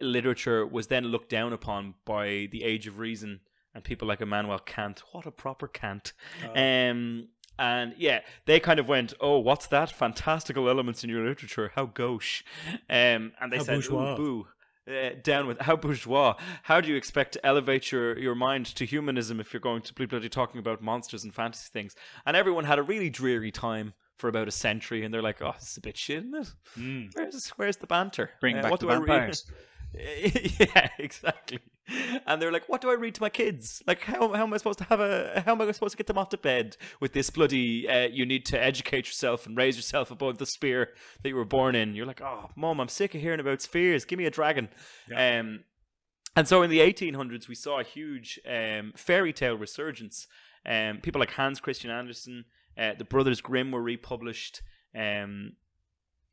literature was then looked down upon by the Age of Reason and people like Immanuel Kant. What a proper Kant! Um, and yeah, they kind of went, "Oh, what's that? Fantastical elements in your literature. How gauche!" Um, and they How said, bourgeois. "Ooh, boo." Uh, down with how bourgeois. How do you expect to elevate your, your mind to humanism if you're going to be bloody talking about monsters and fantasy things? And everyone had a really dreary time for about a century, and they're like, "Oh, this is a bit shit, isn't it? Mm. Where's where's the banter? Bring Uh, back what the do I read?" vampires. yeah, exactly. And they're like, "What do I read to my kids? Like, how how am I supposed to have a? How am I supposed to get them off to bed with this bloody? Uh, you need to educate yourself and raise yourself above the sphere that you were born in. You're like, oh, mom, I'm sick of hearing about spheres. Give me a dragon. Um, and so in the 1800s, we saw a huge um, fairy tale resurgence. Um, people like Hans Christian Andersen, uh, the Brothers Grimm were republished, um,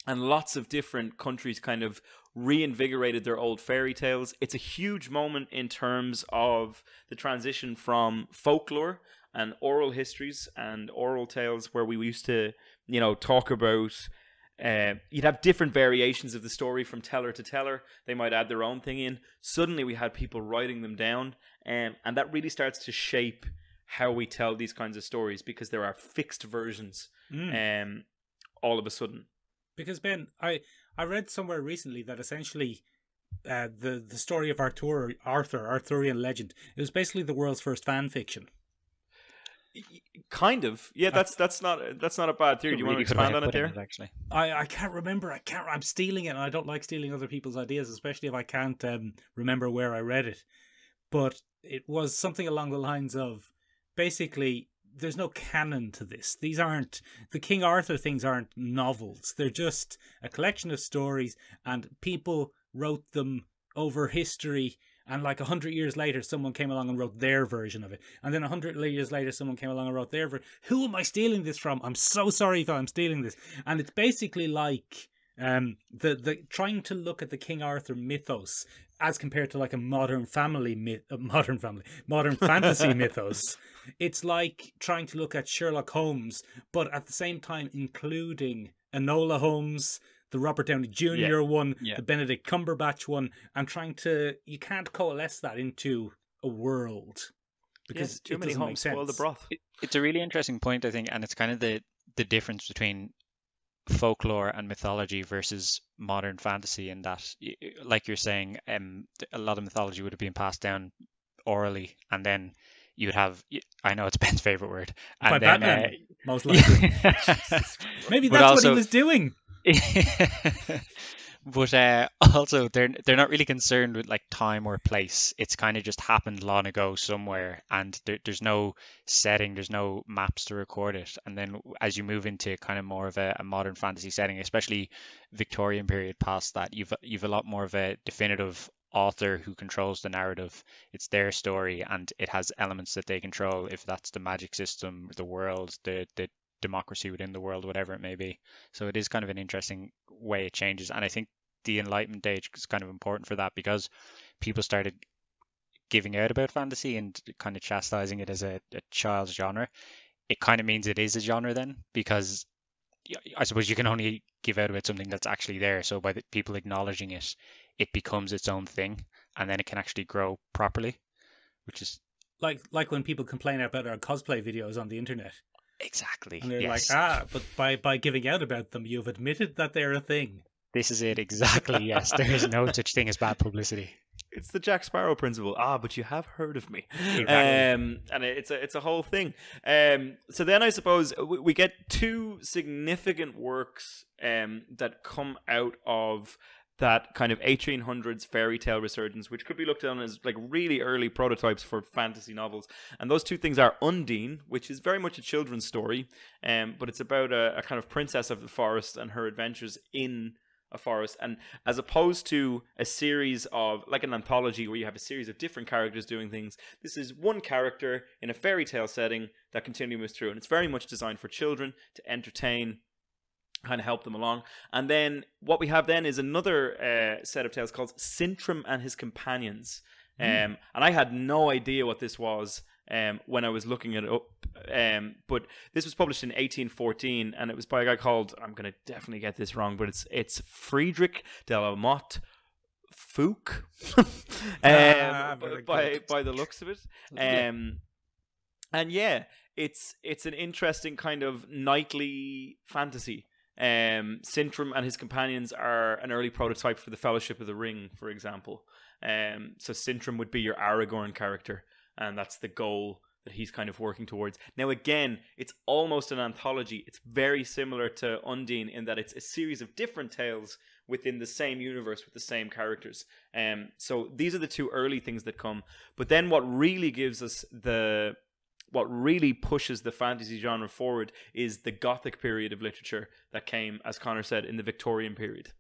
and lots of different countries kind of reinvigorated their old fairy tales. It's a huge moment in terms of the transition from folklore and oral histories and oral tales, where we used to, you know, talk about uh, you'd have different variations of the story from teller to teller. They might add their own thing in. Suddenly, we had people writing them down, um, and that really starts to shape how we tell these kinds of stories because there are fixed versions. Mm. Um, all of a sudden, Because Ben, I I read somewhere recently that essentially uh, the the story of Arthur Arthur Arthurian legend it was basically the world's first fan fiction. kind of. Yeah, that's that's not that's not a bad theory. Do you want to expand on it there? Actually, I, I can't remember. I can't. I'm stealing it, and I don't like stealing other people's ideas, especially if I can't um, remember where I read it. But it was something along the lines of basically there's no canon to this. These aren't the King Arthur things aren't novels. They're just a collection of stories, and people wrote them over history. And like a hundred years later, someone came along and wrote their version of it. And then a hundred years later, someone came along and wrote their version. Who am I stealing this from? I'm so sorry if I'm stealing this. And it's basically like um the the trying to look at the King Arthur mythos as compared to like a modern family myth, uh, modern family, modern fantasy mythos. It's like trying to look at Sherlock Holmes, but at the same time including Enola Holmes, the Robert Downey Jr. Yeah. one, Yeah. the Benedict Cumberbatch one, and trying to you can't coalesce that into a world because Yes, too it many doesn't Holmes spoil the broth. It- it's a really interesting point, I think, and it's kind of the the difference between folklore and mythology versus modern fantasy in that, y- y- like you're saying, um, a lot of mythology would have been passed down orally, and then you would have. I know it's Ben's favorite word. And By then, Batman, uh, most likely. Maybe that's what he was doing. but uh, also they're they're not really concerned with like time or place. It's kind of just happened long ago somewhere, and there, there's no setting, there's no maps to record it. And then as you move into kind of more of a, a modern fantasy setting, especially Victorian period past that, you've you've a lot more of a definitive author who controls the narrative. It's their story, and it has elements that they control. If that's the magic system, the world, the the democracy within the world, whatever it may be. So it is kind of an interesting way it changes. And I think the Enlightenment age is kind of important for that because people started giving out about fantasy and kind of chastising it as a, a child's genre. It kind of means it is a genre then because I suppose you can only give out about something that's actually there. So by the people acknowledging it, it becomes its own thing and then it can actually grow properly, which is Like like when people complain about our cosplay videos on the internet, exactly. and they're yes. like, ah, but by by giving out about them, you've admitted that they're a thing. This is it exactly. Yes, there is no such thing as bad publicity. It's the Jack Sparrow principle. Ah, but you have heard of me. Exactly. Um, and it's a it's a whole thing. Um, so then I suppose we, we get two significant works um, that come out of that kind of 1800s fairy tale resurgence, which could be looked on as like really early prototypes for fantasy novels. And those two things are Undine, which is very much a children's story, um, but it's about a, a kind of princess of the forest and her adventures in a forest and as opposed to a series of like an anthology where you have a series of different characters doing things this is one character in a fairy tale setting that continues through and it's very much designed for children to entertain kind of help them along and then what we have then is another uh, set of tales called sintram and his companions um, and i had no idea what this was um, when I was looking it up. Um, but this was published in 1814, and it was by a guy called I'm going to definitely get this wrong, but it's it's Friedrich de la Motte Fouque, Ah, um, by good. by the looks of it. Um, and yeah, it's it's an interesting kind of knightly fantasy. Um, Sintram and his companions are an early prototype for the Fellowship of the Ring, for example. Um, so Sintram would be your Aragorn character, and that's the goal that he's kind of working towards. Now, again, it's almost an anthology. It's very similar to Undine in that it's a series of different tales within the same universe with the same characters. Um, so these are the two early things that come. But then, what really gives us the what really pushes the fantasy genre forward is the Gothic period of literature that came, as Connor said, in the Victorian period.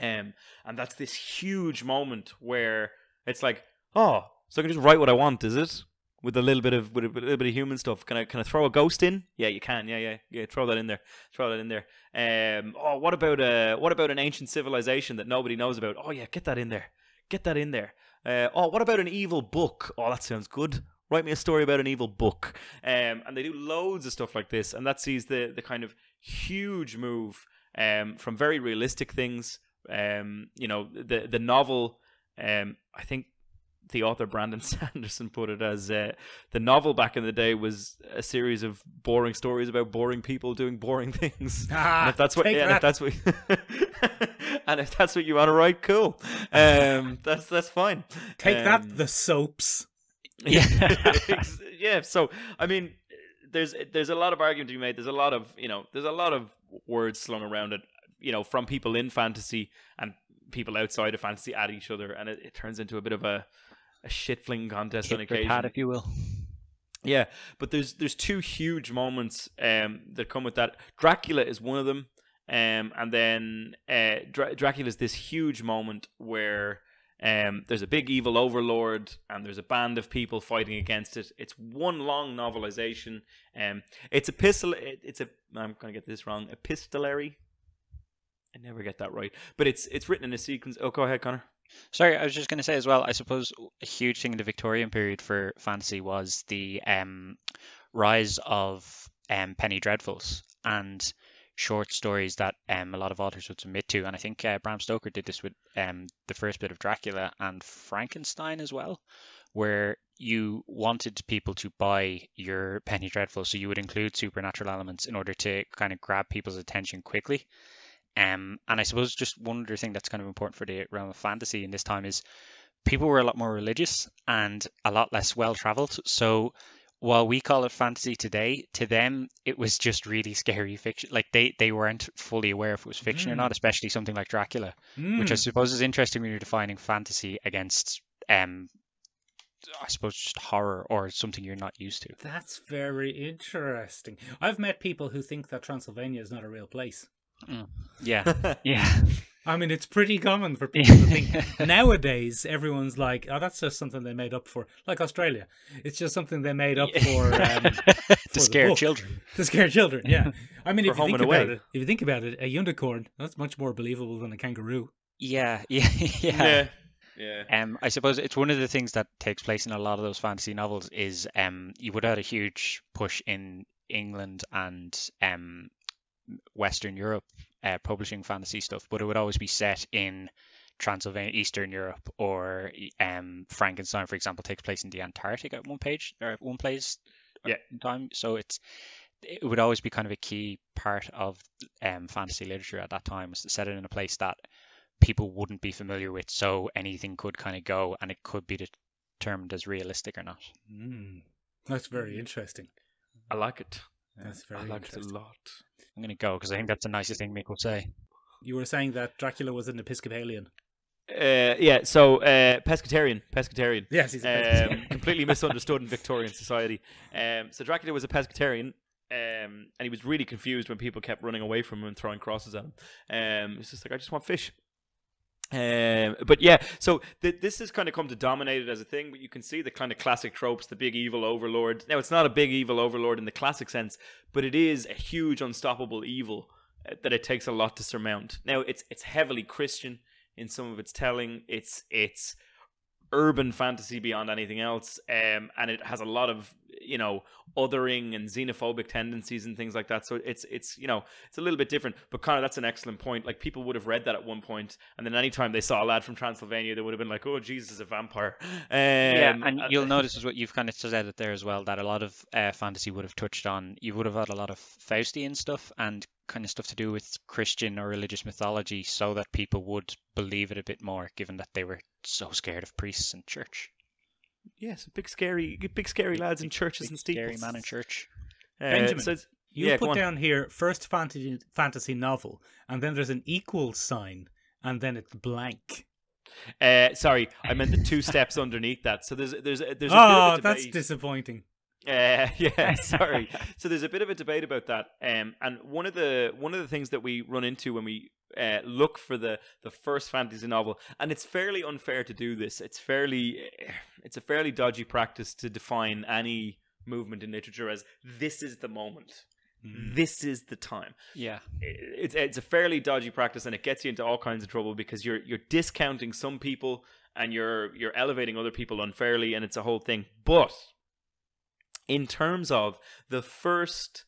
Um, and that's this huge moment where it's like, oh, so I can just write what I want, is it? With a little bit of with a little bit of human stuff. Can I can I throw a ghost in? Yeah, you can. Yeah, yeah, yeah. Throw that in there. Throw that in there. Um. Oh, what about a what about an ancient civilization that nobody knows about? Oh yeah, get that in there. Get that in there. Uh, oh, what about an evil book? Oh, that sounds good. Write me a story about an evil book. Um, and they do loads of stuff like this, and that sees the the kind of huge move um, from very realistic things. Um, you know, the the novel. Um, I think the author Brandon Sanderson put it as uh, the novel back in the day was a series of boring stories about boring people doing boring things. Ah, and if that's what, yeah, and if that's what, and if that's what you want to write, cool. Um, that's that's fine. Take Um, that, the soaps. Yeah. Yeah. So I mean, there's there's a lot of argument to be made. There's a lot of you know there's a lot of words slung around it. You know, from people in fantasy and people outside of fantasy at each other, and it, it turns into a bit of a a shit fling contest on occasion. tat, if you will. Yeah, but there's there's two huge moments um, that come with that. Dracula is one of them, um, and then uh, Dra- Dracula is this huge moment where um, there's a big evil overlord and there's a band of people fighting against it. It's one long novelization. Um, it's epistle. it- It's a. I'm gonna get this wrong. Epistolary. I never get that right, but it's it's written in a sequence. Oh, go ahead, Connor. Sorry, I was just going to say as well. I suppose a huge thing in the Victorian period for fantasy was the um, rise of um, penny dreadfuls, and short stories that um, a lot of authors would submit to. And I think uh, Bram Stoker did this with um, the first bit of Dracula and Frankenstein as well, where you wanted people to buy your Penny Dreadful, so you would include supernatural elements in order to kind of grab people's attention quickly. Um, and I suppose just one other thing that's kind of important for the realm of fantasy in this time is people were a lot more religious and a lot less well traveled. So while we call it fantasy today, to them it was just really scary fiction. Like they, they weren't fully aware if it was fiction or not, especially something like Dracula, which I Mm. suppose is interesting when you're defining fantasy against um I suppose just horror or something you're not used to. That's very interesting. I've met people who think that Transylvania is not a real place. Yeah. Yeah. I mean, it's pretty common for people to think nowadays. Everyone's like, "Oh, that's just something they made up for," like Australia. It's just something they made up for um, to the scare book. children. to scare children. Yeah, I mean, For if you think about away. it, if you think about it, a unicorn that's much more believable than a kangaroo. Yeah, yeah, yeah. yeah. Yeah. Um, I suppose it's one of the things that takes place in a lot of those fantasy novels is um, you would have had a huge push in England and um, Western Europe uh, publishing fantasy stuff, but it would always be set in Transylvania, Eastern Europe, or um, Frankenstein, for example, takes place in the Antarctic at one page or at one place Yeah. in time. So it's it would always be kind of a key part of um, fantasy literature at that time was to set it in a place that people wouldn't be familiar with, so anything could kind of go and it could be determined as realistic or not. Mm. That's very interesting. I like it. That's very I very like it a lot. I'm going to go because I think that's the nicest thing Mick will say. You were saying that Dracula was an Episcopalian. Uh, yeah, so uh, pescatarian, pescatarian. Yes, he's a um, completely misunderstood in Victorian society. Um, so Dracula was a pescatarian, um, and he was really confused when people kept running away from him and throwing crosses at him. Um, it's just like I just want fish. Um, but yeah, so th- this has kind of come to dominate it as a thing. But you can see the kind of classic tropes, the big evil overlord. Now it's not a big evil overlord in the classic sense, but it is a huge, unstoppable evil uh, that it takes a lot to surmount. Now it's it's heavily Christian in some of its telling. It's it's urban fantasy beyond anything else, um, and it has a lot of you know othering and xenophobic tendencies and things like that. So it's it's you know it's a little bit different. But Connor, that's an excellent point. Like people would have read that at one point, and then anytime they saw a lad from Transylvania, they would have been like, "Oh, Jesus is a vampire." Um, yeah, and uh, you'll notice as what you've kind of said it there as well that a lot of uh, fantasy would have touched on. You would have had a lot of Faustian stuff and kind of stuff to do with Christian or religious mythology, so that people would believe it a bit more, given that they were so scared of priests and church. Yes, big scary, big scary lads in churches Big and scary steeples. man in church. Uh, Benjamin, so You yeah, put down here first fantasy fantasy novel, and then there's an equal sign, and then it's blank. Uh, sorry, I meant the two steps underneath that. So there's there's there's a bit oh, of a that's debate. disappointing. Uh, yeah, sorry. so there's a bit of a debate about that, um, and one of the one of the things that we run into when we uh, look for the the first fantasy novel, and it's fairly unfair to do this. It's fairly it's a fairly dodgy practice to define any movement in literature as this is the moment, this is the time. Yeah. it's it's a fairly dodgy practice and it gets you into all kinds of trouble because you're you're discounting some people and you're you're elevating other people unfairly and it's a whole thing. But in terms of the first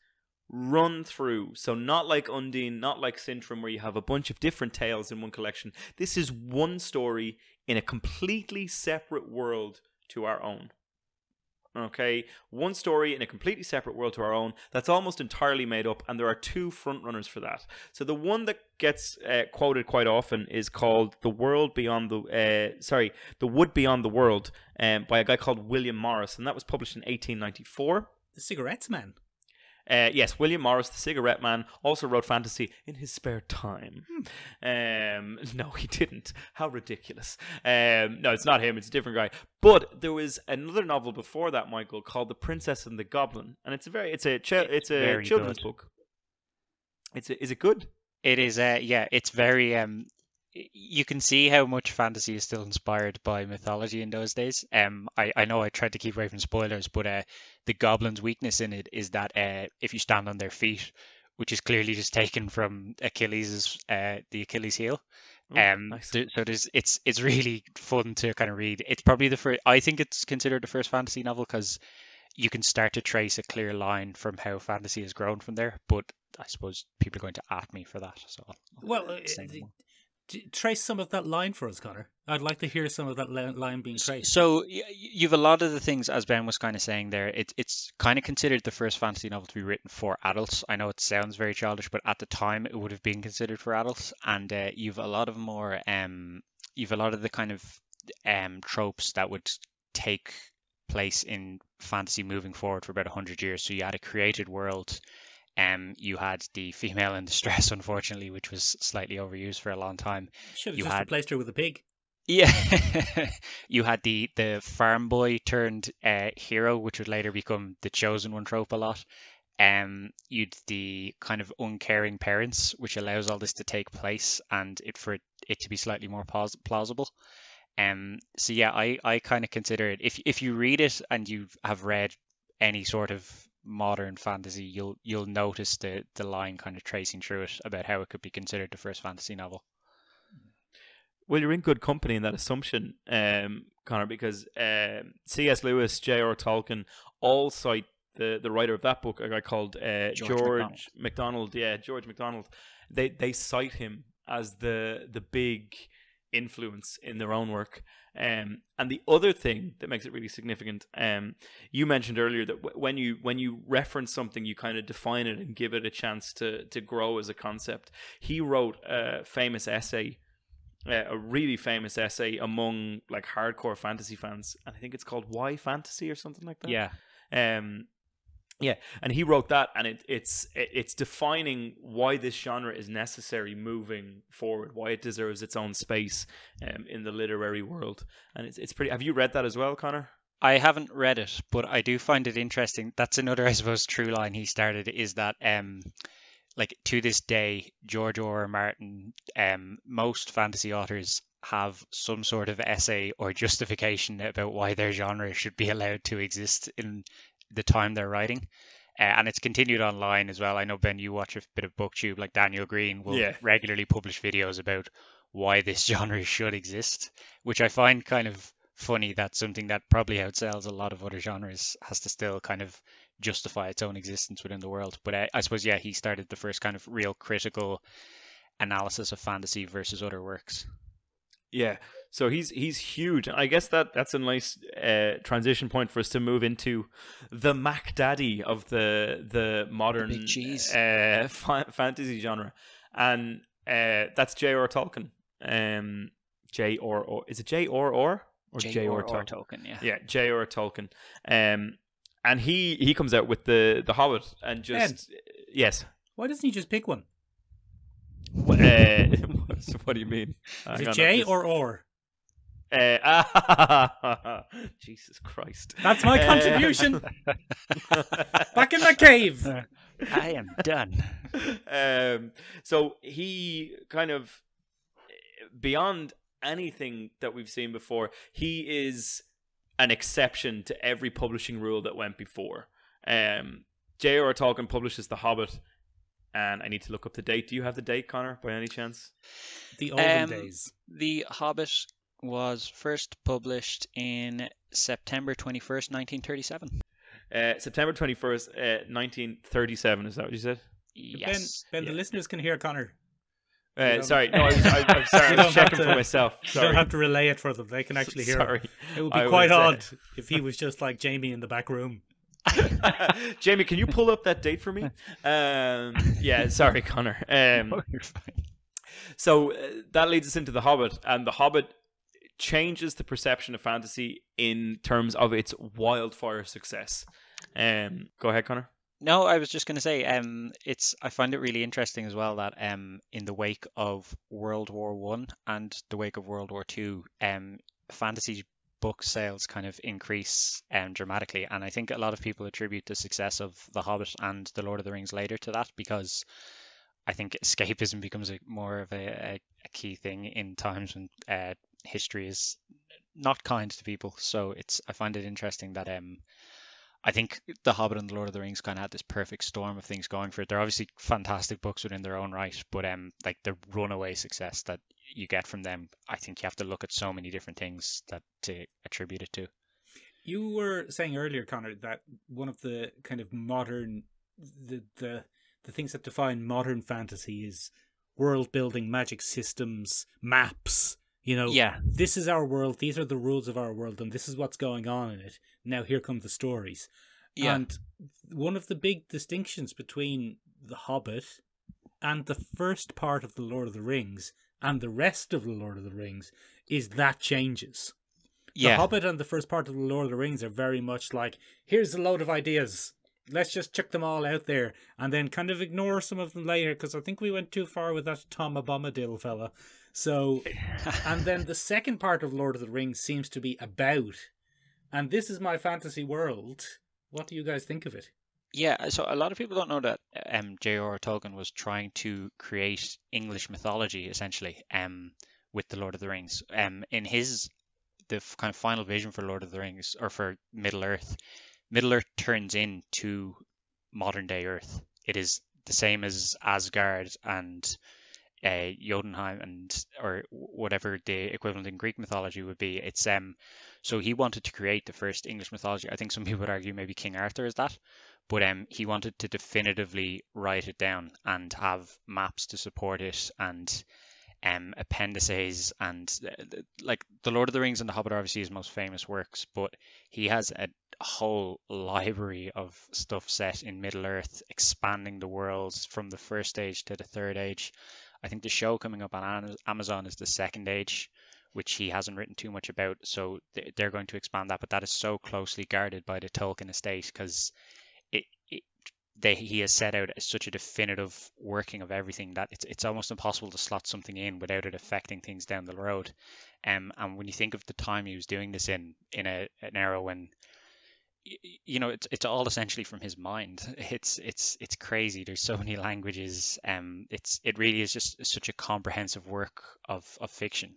run through so not like undine not like sintram where you have a bunch of different tales in one collection this is one story in a completely separate world to our own Okay, one story in a completely separate world to our own that's almost entirely made up, and there are two frontrunners for that. So the one that gets uh, quoted quite often is called "The World Beyond the," uh, sorry, "The Wood Beyond the World," um, by a guy called William Morris, and that was published in 1894. The cigarettes man. Uh, yes, William Morris, the cigarette man, also wrote fantasy in his spare time. Um, no, he didn't. How ridiculous. Um, no, it's not him. It's a different guy. But there was another novel before that, Michael, called The Princess and the Goblin, and it's a very it's a chi- it's, a very children's good. book. It's a, is it good? It is, uh, yeah, it's very. Um, you can see how much fantasy is still inspired by mythology in those days. Um, I, I know I tried to keep away from spoilers, but uh, the goblin's weakness in it is that uh, if you stand on their feet, which is clearly just taken from Achilles' uh, the Achilles heel. Um, nice. there- so there's it's it's really fun to kind of read. It's probably the first. I think it's considered the first fantasy novel because you can start to trace a clear line from how fantasy has grown from there. But I suppose people are going to at me for that. So Well, uh, say no d- more. d- trace some of that line for us, Connor. I'd like to hear some of that line being traced. So you've a lot of the things, as Ben was kind of saying there. It, it's kind of considered the first fantasy novel to be written for adults. I know it sounds very childish, but at the time it would have been considered for adults. And uh, you've a lot of more, um, you've a lot of the kind of um tropes that would take place in fantasy moving forward for about hundred years. So you had a created world. Um, you had the female in distress, unfortunately, which was slightly overused for a long time. Should have you just had- replaced her with a pig. Yeah, you had the the farm boy turned uh, hero, which would later become the chosen one trope a lot. Um, you'd the kind of uncaring parents, which allows all this to take place and it for it to be slightly more pos- plausible. Um, so yeah, I, I kind of consider it if if you read it and you have read any sort of modern fantasy, you'll you'll notice the the line kind of tracing through it about how it could be considered the first fantasy novel. Well, you're in good company in that assumption, um, Connor, because um, C.S. Lewis, J.R. Tolkien all cite the, the writer of that book, a guy called uh, George George, MacDonald. Yeah, George MacDonald. They they cite him as the the big influence in their own work. Um, and the other thing that makes it really significant, um, you mentioned earlier that w- when you when you reference something, you kind of define it and give it a chance to to grow as a concept. He wrote a famous essay uh, a really famous essay among like hardcore fantasy fans, and I think it's called "Why Fantasy" or something like that. Yeah, Um, yeah, and he wrote that, and it, it's it, it's defining why this genre is necessary moving forward, why it deserves its own space um, in the literary world, and it's it's pretty. Have you read that as well, Connor? I haven't read it, but I do find it interesting. That's another, I suppose, true line he started is that, um, like to this day, George R. R. Martin, um, most fantasy authors have some sort of essay or justification about why their genre should be allowed to exist in the time they're writing. Uh, and it's continued online as well. I know Ben, you watch a bit of BookTube, like Daniel Greene will Yeah. regularly publish videos about why this genre should exist, which I find kind of funny that something that probably outsells a lot of other genres has to still kind of justify its own existence within the world. But I, I suppose, yeah, he started the first kind of real critical analysis of fantasy versus other works. Yeah. So he's he's huge. I guess that that's a nice uh, transition point for us to move into the Mac Daddy of the the modern big cheese. uh, fa- fantasy genre, and uh, that's J.R. Tolkien. Um, J or or is it J or or or J. J.R. or, Tolkien? Tolkien, yeah. Yeah, J.R. Tolkien. Um, and he he comes out with the the Hobbit and just yes. Why doesn't he just pick one? Wh- Uh, what do you mean? Is it on, J I'm or or? Uh, ah, Jesus Christ. That's my Uh, contribution. Back in the cave. I am done. um, so he kind of, beyond anything that we've seen before, he is an exception to every publishing rule that went before. Um, J.R.R. Tolkien publishes The Hobbit, and I need to look up the date. Do you have the date, Connor, by any chance? The olden Um, days. The Hobbit was first published in September 21st, 1937. Uh, September 21st, uh, 1937, is that what you said? Yes. Ben, ben the listeners can hear Connor. Uh, sorry, no, I was, I, I'm sorry, I was have checking for to- myself. You don't have to relay it for them. They can actually hear. Sorry. It would be I quite was, uh, odd if he was just like Jamie in the back room. Jamie, can you pull up that date for me? Um, yeah, sorry, Connor. Um, so uh, that leads us into The Hobbit, and The Hobbit changes the perception of fantasy in terms of its wildfire success. Um, go ahead, Connor. No, I was just going to say, um, it's I find it really interesting as well that um, in the wake of World War One and the wake of World War Two, um, fantasy book sales kind of increase um, dramatically, and I think a lot of people attribute the success of The Hobbit and The Lord of the Rings later to that because I think escapism becomes a more of a, a, a key thing in times when uh, history is not kind to people. So it's I find it interesting that um I think The Hobbit and The Lord of the Rings kind of had this perfect storm of things going for it. They're obviously fantastic books within their own right, but um, like the runaway success that you get from them, I think you have to look at so many different things that to attribute it to. You were saying earlier, Connor, that one of the kind of modern, the the the things that define modern fantasy is world building, magic systems, maps. You know, Yeah. this is our world. These are the rules of our world, and this is what's going on in it. Now here come the stories. Yeah. And one of the big distinctions between The Hobbit and the first part of The Lord of the Rings and the rest of The Lord of the Rings is that changes. The. Hobbit and the first part of The Lord of the Rings are very much like here's a load of ideas. Let's just chuck them all out there and then kind of ignore some of them later because I think we went too far with that Tom Bombadil fella. So, and then the second part of Lord of the Rings seems to be about, and this is my fantasy world. What do you guys think of it? Yeah, so a lot of people don't know that um, J.R.R. Tolkien was trying to create English mythology essentially um, with the Lord of the Rings. Um, in his the f- kind of final vision for Lord of the Rings or for Middle Earth, Middle Earth turns into modern day Earth. It is the same as Asgard and uh, Jotunheim and or whatever the equivalent in Greek mythology would be. It's um, so he wanted to create the first English mythology. I think some people would argue maybe King Arthur is that, but um, he wanted to definitively write it down and have maps to support it and um appendices and uh, like the Lord of the Rings and the Hobbit are obviously his most famous works, but he has a whole library of stuff set in Middle Earth, expanding the worlds from the first age to the third age. I think the show coming up on Amazon is the second age, which he hasn't written too much about. So they're going to expand that, but that is so closely guarded by the Tolkien estate because it, it they he has set out such a definitive working of everything that it's it's almost impossible to slot something in without it affecting things down the road. Um, and when you think of the time he was doing this in in a an era when you know it's it's all essentially from his mind. It's it's it's crazy. There's so many languages um it's it really is just such a comprehensive work of of fiction.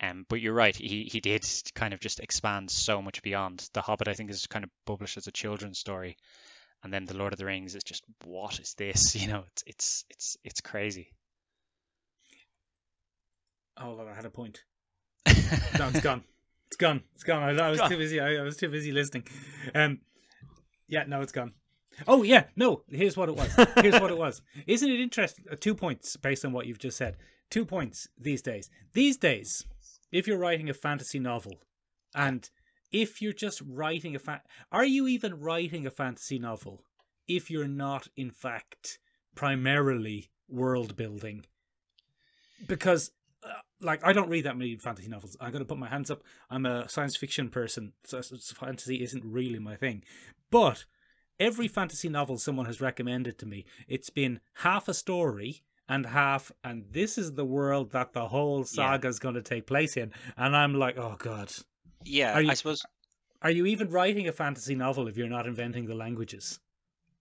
Um but you're right he he did kind of just expand so much beyond. The hobbit i think is kind of published as a children's story and then the lord of the rings is just what is this? You know it's it's it's it's crazy. Oh, I had a point. No, it's gone. It's gone. It's gone. I, I was Gone. too busy. I, I was too busy listening. Um, yeah, no, it's gone. Oh yeah, no. Here's what it was. Here's what it was. Isn't it interesting? Uh, two points based on what you've just said. Two points these days. These days, if you're writing a fantasy novel, and if you're just writing a fa- are you even writing a fantasy novel if you're not in fact primarily world building? Because like I don't read that many fantasy novels. I'm going to put my hands up. I'm a science fiction person, so fantasy isn't really my thing. But every fantasy novel someone has recommended to me, it's been half a story and half, and this is the world that the whole saga is going to take place in. And I'm like, oh god, yeah you- i suppose are you even writing a fantasy novel if you're not inventing the languages?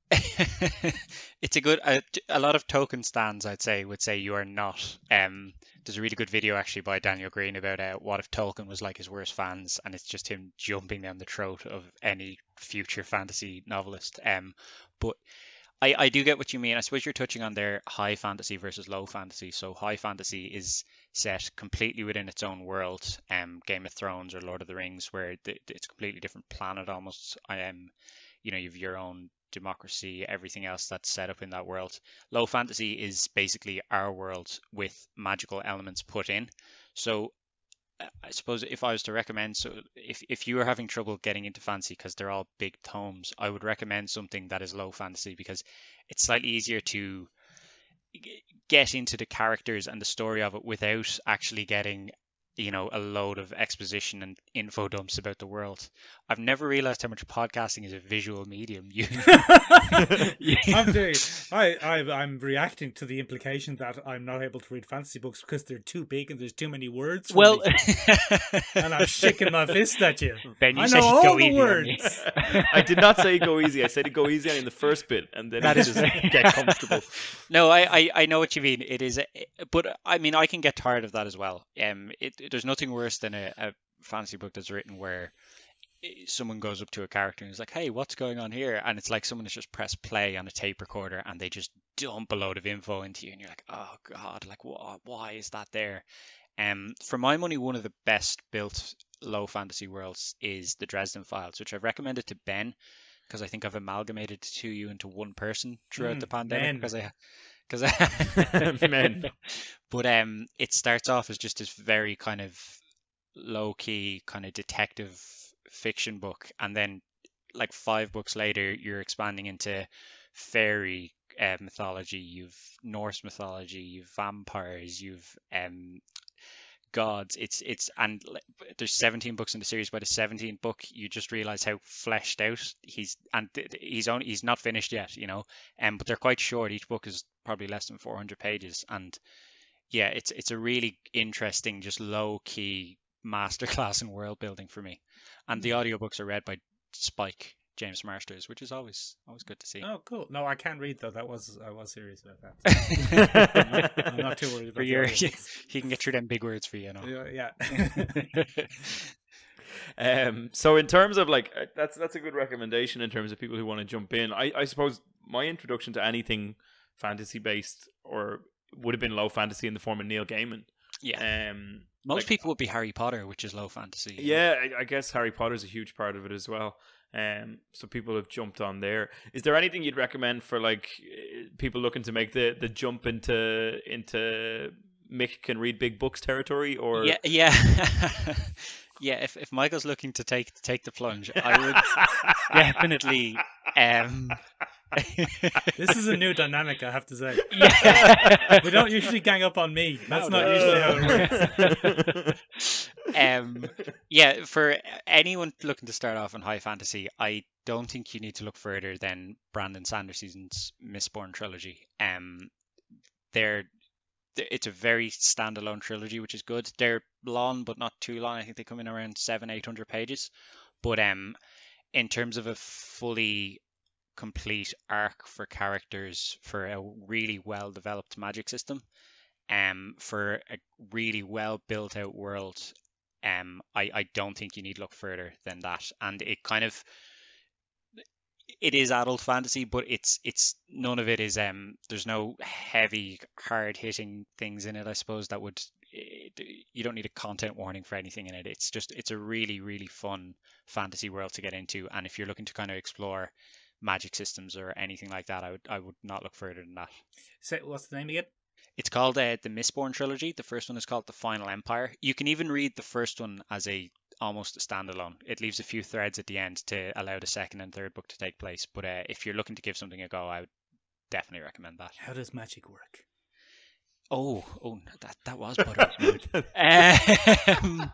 it's a good a, a lot of Tolkien stands i'd say would say you are not um there's a really good video actually by daniel greene about uh, what if tolkien was like his worst fans and it's just him jumping down the throat of any future fantasy novelist um but I, I do get what you mean. I suppose you're touching on their high fantasy versus low fantasy. So high fantasy is set completely within its own world, um, Game of Thrones or Lord of the Rings, where it's a completely different planet almost. I um, you know, you've your own democracy, everything else that's set up in that world. Low fantasy is basically our world with magical elements put in. So uh, I suppose if I was to recommend, so if if you are having trouble getting into fantasy because they're all big tomes, I would recommend something that is low fantasy because it's slightly easier to get into the characters and the story of it without actually getting you know a load of exposition and info dumps about the world. I've never realized how much podcasting is a visual medium. You, I'm doing. I, I I'm reacting to the implication that I'm not able to read fantasy books because they're too big and there's too many words. well, and I'm shaking my fist at you. Ben, you I know all the easy on me. words. I did not say go easy. I said go easy in the first bit, and then That you is just get comfortable. No, I, I, I know what you mean. It is, a, but I mean, I can get tired of that as well. Um, it, it- there's nothing worse than a, a fantasy book that's written where someone goes up to a character and is like, "Hey, what's going on here?" And it's like someone has just pressed play on a tape recorder and they just dump a load of info into you, and you're like, "Oh God, like why, why is that there?" Um, for my money, one of the best built low fantasy worlds is the Dresden Files, which I've recommended to Ben because I think I've amalgamated the two of you into one person throughout Mm, the pandemic because I because I Men. But um, it starts off as just this very kind of low key kind of detective fiction book, and then like five books later, you're expanding into fairy uh, mythology. You've Norse mythology. You've vampires. You've um gods. It's it's and there's 17 books in the series. By the 17th book, you just realize how fleshed out he's and he's only he's not finished yet. You know, um, but they're quite short. Each book is probably less than 400 pages, and yeah, it's it's a really interesting, just low key masterclass in world building for me. And the audiobooks are read by Spike James Marsters, which is always always good to see. Oh, cool. No, I can't read though. That was I was serious about that. I'm not, I'm not too worried about for the your, audiobooks. he can get through them big words for you, you know. Yeah, yeah. Um, so in terms of like uh, that's that's a good recommendation in terms of people who want to jump in. I, I suppose my introduction to anything fantasy based or would have been low fantasy in the form of Neil Gaiman. yeah, Um, most like- people would be Harry Potter, which is low fantasy. Yeah, I, I guess Harry Potter's a huge part of it as well. Um, so people have jumped on there. Is there anything you'd recommend for like eh, people looking to make the the jump into into Mick can read big books territory or yeah, yeah, yeah. If if Michael's looking to take take the plunge, I would definitely. Um, this is a new dynamic, I have to say. yeah. We don't usually gang up on me. That's No, not no. usually how it works. um, yeah, for anyone looking to start off in high fantasy, I don't think you need to look further than Brandon Sanderson's Mistborn trilogy. Um, they're it's a very standalone trilogy, which is good. They're long, but not too long. I think they come in around seven, eight hundred pages. But um, in terms of a fully complete arc for characters for a really well developed magic system, um, for a really well built out world, um, I, I don't think you need look further than that. And it kind of it is adult fantasy, but it's it's none of it is um there's no heavy hard hitting things in it. I suppose that would you don't need a content warning for anything in it. It's just it's a really really fun fantasy world to get into, and if you're looking to kind of explore magic systems or anything like that, I would I would not look further than that. Say, what's the name again? It's called uh, the Mistborn trilogy. The first one is called the Final Empire. You can even read the first one as a almost a standalone. It leaves a few threads at the end to allow the second and third book to take place. But uh, if you're looking to give something a go, I would definitely recommend that. How does magic work? Oh, oh, that that was Butter's mood. um,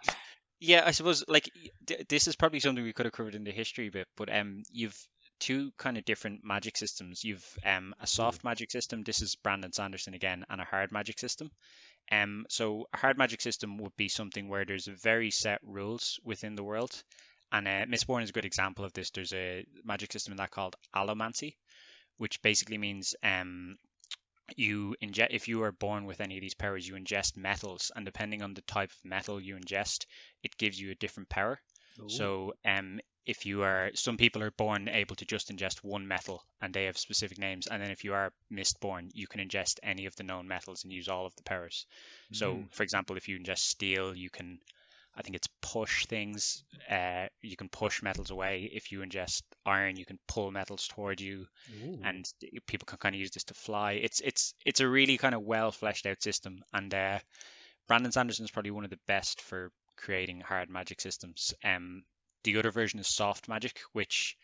yeah, I suppose like th- this is probably something we could have covered in the history bit, but um, you've two kind of different magic systems. You've um a soft magic system. This is Brandon Sanderson again, and a hard magic system. Um, so a hard magic system would be something where there's very set rules within the world, and uh, Mistborn is a good example of this. There's a magic system in that called allomancy, which basically means um you ingest if you are born with any of these powers you ingest metals and depending on the type of metal you ingest it gives you a different power so um if you are some people are born able to just ingest one metal and they have specific names and then if you are mistborn you can ingest any of the known metals and use all of the powers so Mm. for example if you ingest steel you can I think it's push things. Uh, you can push metals away. If you ingest iron, you can pull metals toward you Ooh. and people can kind of use this to fly. It's it's it's a really kind of well fleshed out system, and uh, Brandon Sanderson is probably one of the best for creating hard magic systems. Um, the other version is soft magic, which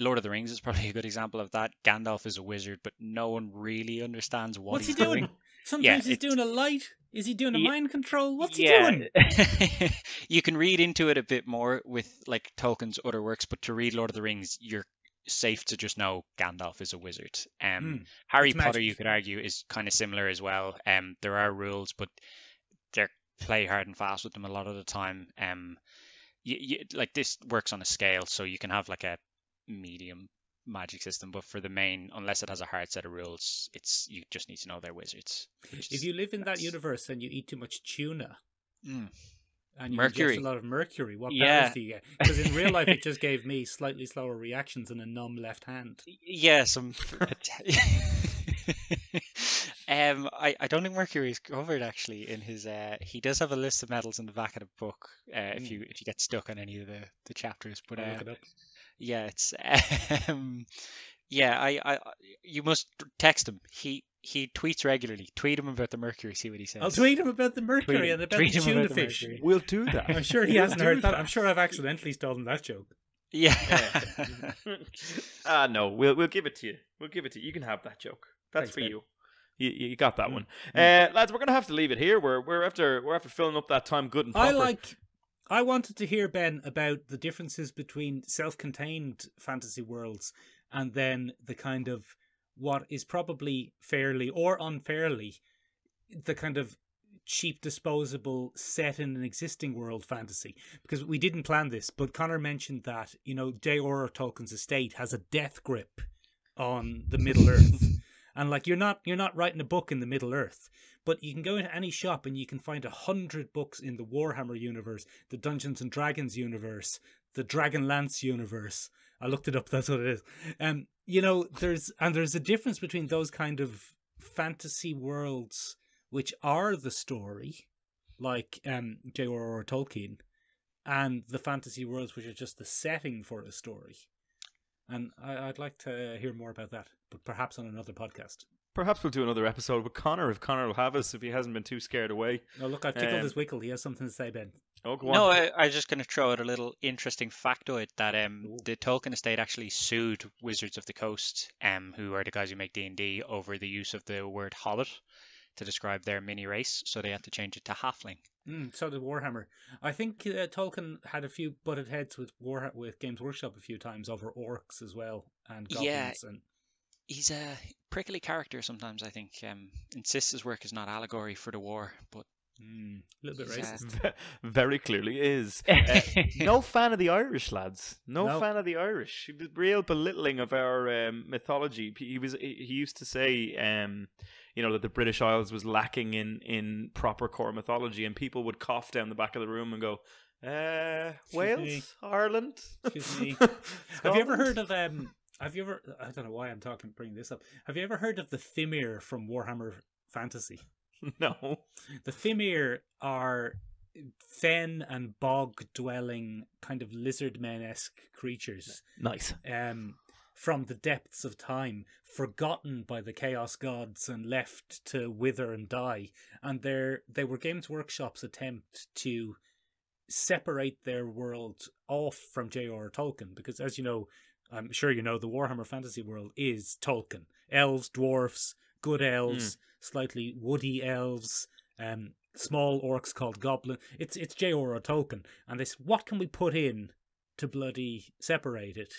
Lord of the Rings is probably a good example of that. Gandalf is a wizard, but no one really understands what What's he he's doing? Sometimes he's doing a light. Is he doing a Ye- mind control? What's yeah. he doing? you can read into it a bit more with like Tolkien's other works, but to read Lord of the Rings, you're safe to just know Gandalf is a wizard. Um, Hmm. Harry Potter, you could argue, is kind of similar as well. Um, there are rules, but they're play hard and fast with them a lot of the time. Um, you, you, like this works on a scale, so you can have like a medium magic system, but for the main, unless it has a hard set of rules, it's you just need to know they're wizards. If is you live in that universe and you eat too much tuna Mm. and you Mercury. ingest a lot of mercury, what Yeah. do you get? Because in real life, it just gave me slightly slower reactions and a numb left hand. Yeah, some. um, I, I don't think Mercury is covered actually in his. Uh, he does have a list of medals in the back of the book. Uh, if Hmm. you if you get stuck on any of the, the chapters, but I'll uh, it. Yeah, it's um, yeah. I, I, you must text him. He he tweets regularly. Tweet him about the mercury. See what he says. I'll tweet him about the mercury Tweet and about the him about tuna the fish. mercury. We'll do that. I'm sure he We'll hasn't heard that. I'm sure I've accidentally stolen that joke. Yeah. Ah, no, we'll we'll give it to you. We'll give it to you. You can have that joke. That's Thanks, for Ben. you. You you got that Mm, one, uh, lads. We're gonna have to leave it here. We're we're after we're after filling up that time good and proper. I like. I wanted to hear Ben about the differences between self-contained fantasy worlds and then the kind of what is probably fairly or unfairly the kind of cheap disposable set in an existing world fantasy because we didn't plan this but Conor mentioned that you know J.R.R. Tolkien's estate has a death grip on the Middle Earth and like you're not you're not writing a book in the Middle Earth but you can go into any shop and you can find a hundred books in the Warhammer universe, the Dungeons and Dragons universe, the Dragonlance universe. I looked it up. That's what it is. Um, you know, there's and there's a difference between those kind of fantasy worlds which are the story, like um J.R.R. Tolkien, and the fantasy worlds which are just the setting for a story. And I, I'd like to hear more about that, but perhaps on another podcast. Perhaps we'll do another episode with Conor if Conor will have us if he hasn't been too scared away. Oh, look, I've tickled Um, his wickle. He has something to say, Ben. Oh, go on. No, I, I was just going to throw out a little interesting factoid that um, Ooh. the Tolkien estate actually sued Wizards of the Coast, um, who are the guys who make D and D, over the use of the word Hobbit to describe their mini race, so they had to change it to Halfling. Mm, so did Warhammer. I think uh, Tolkien had a few butted heads with War with Games Workshop a few times over orcs as well and goblins Yeah. and He's a prickly character sometimes. I think um, insists his work is not allegory for the war, but mm, a little bit He's, uh, racist. Very clearly is. Uh, no fan of the Irish, lads. No, No. fan of the Irish. He was real belittling of our um, mythology. He was. He used to say, um, you know, that the British Isles was lacking in in proper core mythology, and people would cough down the back of the room and go, uh, Wales, me. Ireland. Excuse me. Have you ever heard of um? Have you ever? I don't know why I'm talking bringing this up. Have you ever heard of the Fimir from Warhammer Fantasy? No. The Fimir are fen and bog dwelling kind of lizard men esque creatures. Nice. um, from the depths of time, forgotten by the chaos gods and left to wither and die. And they're, they were Games Workshop's attempt to separate their world off from J.R.R. Tolkien, because as you know, I'm sure you know, the Warhammer Fantasy world is Tolkien. Elves, dwarfs, good elves, slightly woody elves, um, small orcs called goblin. It's it's J.R.R. Tolkien, and they said, what can we put in to bloody separate it?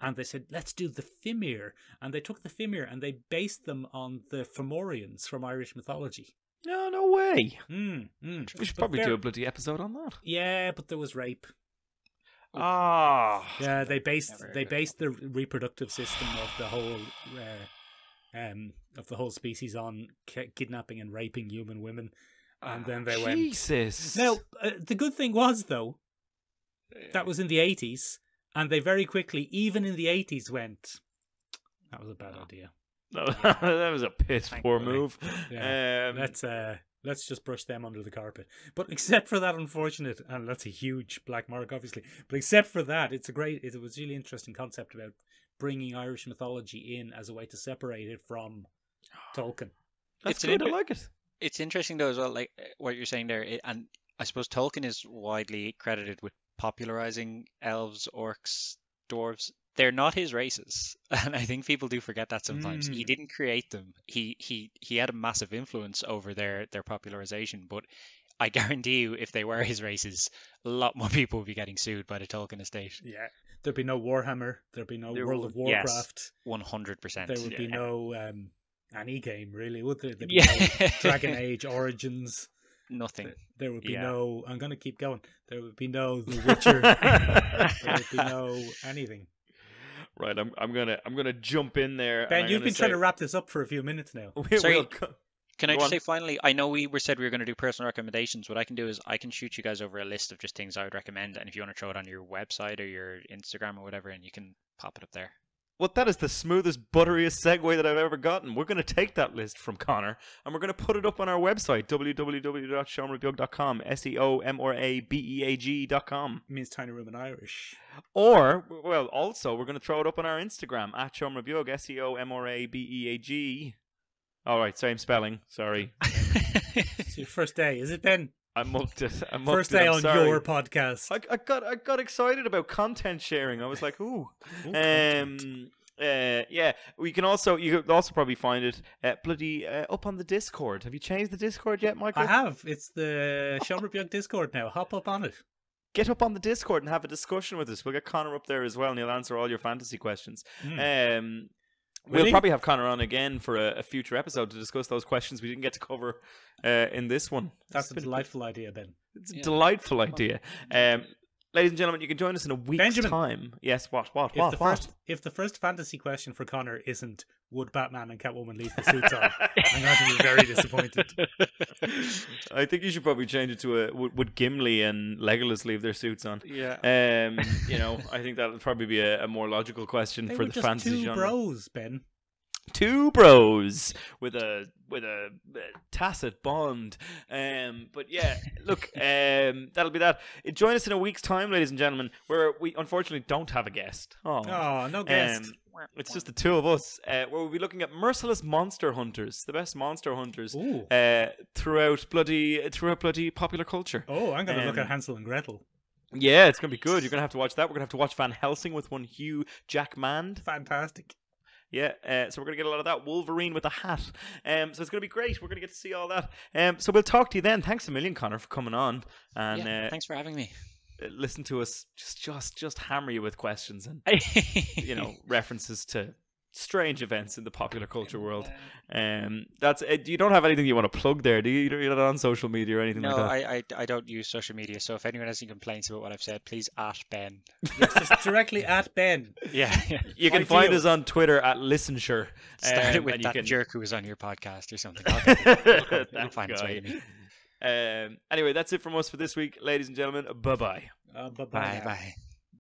And they said, let's do the Fimir. And they took the Fimir and they based them on the Fomorians from Irish mythology. No, no way. Mm, mm. We should But probably do a bloody episode on that. Yeah, but there was rape. Ah. Yeah, they based Never they based the reproductive system of the whole uh, um of the whole species on ki- kidnapping and raping human women, and then they went. Jesus. Now, uh, the good thing was though that was in the eighties, and they very quickly, even in the eighties, went. That was a bad idea. That was a piss poor Thankfully. move. Yeah, um, let's uh let's just brush them under the carpet. But except for that unfortunate and that's a huge black mark obviously. But except for that, it's a great it was a really interesting concept about bringing Irish mythology in as a way to separate it from Tolkien. that's it's an good. I inter- like it. it's interesting though as well, like uh, what you're saying there, it, and I suppose Tolkien is widely credited with popularizing elves, orcs, dwarves. They're not his races, and I think people do forget that sometimes. He Mm. didn't create them. He he he had a massive influence over their their popularization, but I guarantee you, if they were his races, a lot more people would be getting sued by the Tolkien estate. Yeah. There'd be no Warhammer, there'd be no There World would- of. Warcraft, One hundred percent. there would be no um any game really, would there? There'd be Yeah. no Dragon Age Origins. Nothing. There- There would be Yeah. no I'm gonna keep going. There would be no The Witcher. there would be no anything. Right, I'm I'm gonna I'm gonna jump in there. Ben, I'm you've gonna been trying to wrap this up for a few minutes now. we'll co- Can I just on. say finally, I know we were said we were going to do personal recommendations. What I can do is I can shoot you guys over a list of just things I would recommend, and if you want to throw it on your website or your Instagram or whatever, and you can pop it up there. Well, that is the smoothest, butteriest segue that I've ever gotten. We're going to take that list from Conor and we're going to put it up on our website, www.seomrabeag.com, S E O M R A B E A G.com. means tiny room in Irish. Or, well, also, we're going to throw it up on our Instagram, at Seomrabeag, S E O M R A B E A G. All right, same spelling. Sorry. It's your first day, is it, Ben? I mucked it. I mucked First day on sorry. your podcast. I, I got I got excited about content sharing. I was like, ooh. um, uh, yeah. We can also you can also probably find it uh, bloody uh, up on the Discord. Have you changed the Discord yet, Michael? I have. It's the Seomra Beag Discord now. Hop up on it. Get up on the Discord and have a discussion with us. We'll get Conor up there as well, and he'll answer all your fantasy questions. Um, Will we'll probably have Conor on again for a, a future episode to discuss those questions we didn't get to cover uh, in this one. That's It's a been- delightful idea, Ben. It's a delightful idea. Um, ladies and gentlemen, you can join us in a week's Benjamin. time. Yes, what, what, If what, the what? first if the first fantasy question for Conor isn't would Batman and Catwoman leave the suits on, I'm going to be very disappointed. I think you should probably change it to a would, would Gimli and Legolas leave their suits on? yeah. Um, you know, I think that would probably be a, a more logical question They for were the just fantasy two genre. bros, Ben. Two bros with a with a, uh tacit bond. Um, but yeah, look, um, that'll be that. Join us in a week's time, ladies and gentlemen, where we unfortunately don't have a guest. Oh, Oh, no guest. Um, it's just the two of us, uh, where we'll be looking at merciless monster hunters, the best monster hunters uh, throughout bloody throughout bloody popular culture. Oh, I'm going to look um, at Hansel and Gretel. Yeah, it's gonna be good. You're gonna have to watch that. We're gonna have to watch Van Helsing with one Hugh Jackman. Fantastic. Yeah, uh, so we're gonna get a lot of that. Wolverine with a hat. Um, so it's gonna be great. We're gonna get to see all that. Um, so we'll talk to you then. Thanks a million, Conor, for coming on and yeah, uh, thanks for having me. listen to us just just just hammer you with questions and you know references to strange events in the popular culture world. Um, that's uh, you don't have anything you want to plug there, do you? You're not on social media or anything No, like that. I, I I don't use social media, so if anyone has any complaints about what I've said, please at Ben. Just directly at Ben. Yeah, yeah. you can Ideal. find us on Twitter at ListenSure. Start um, it with that can- jerk who was on your podcast or something. I'll get it. It'll, come- it'll That find its way guy. Um, anyway, that's it from us for this week, ladies and gentlemen. Bye bye. Uh, bye Bye bye.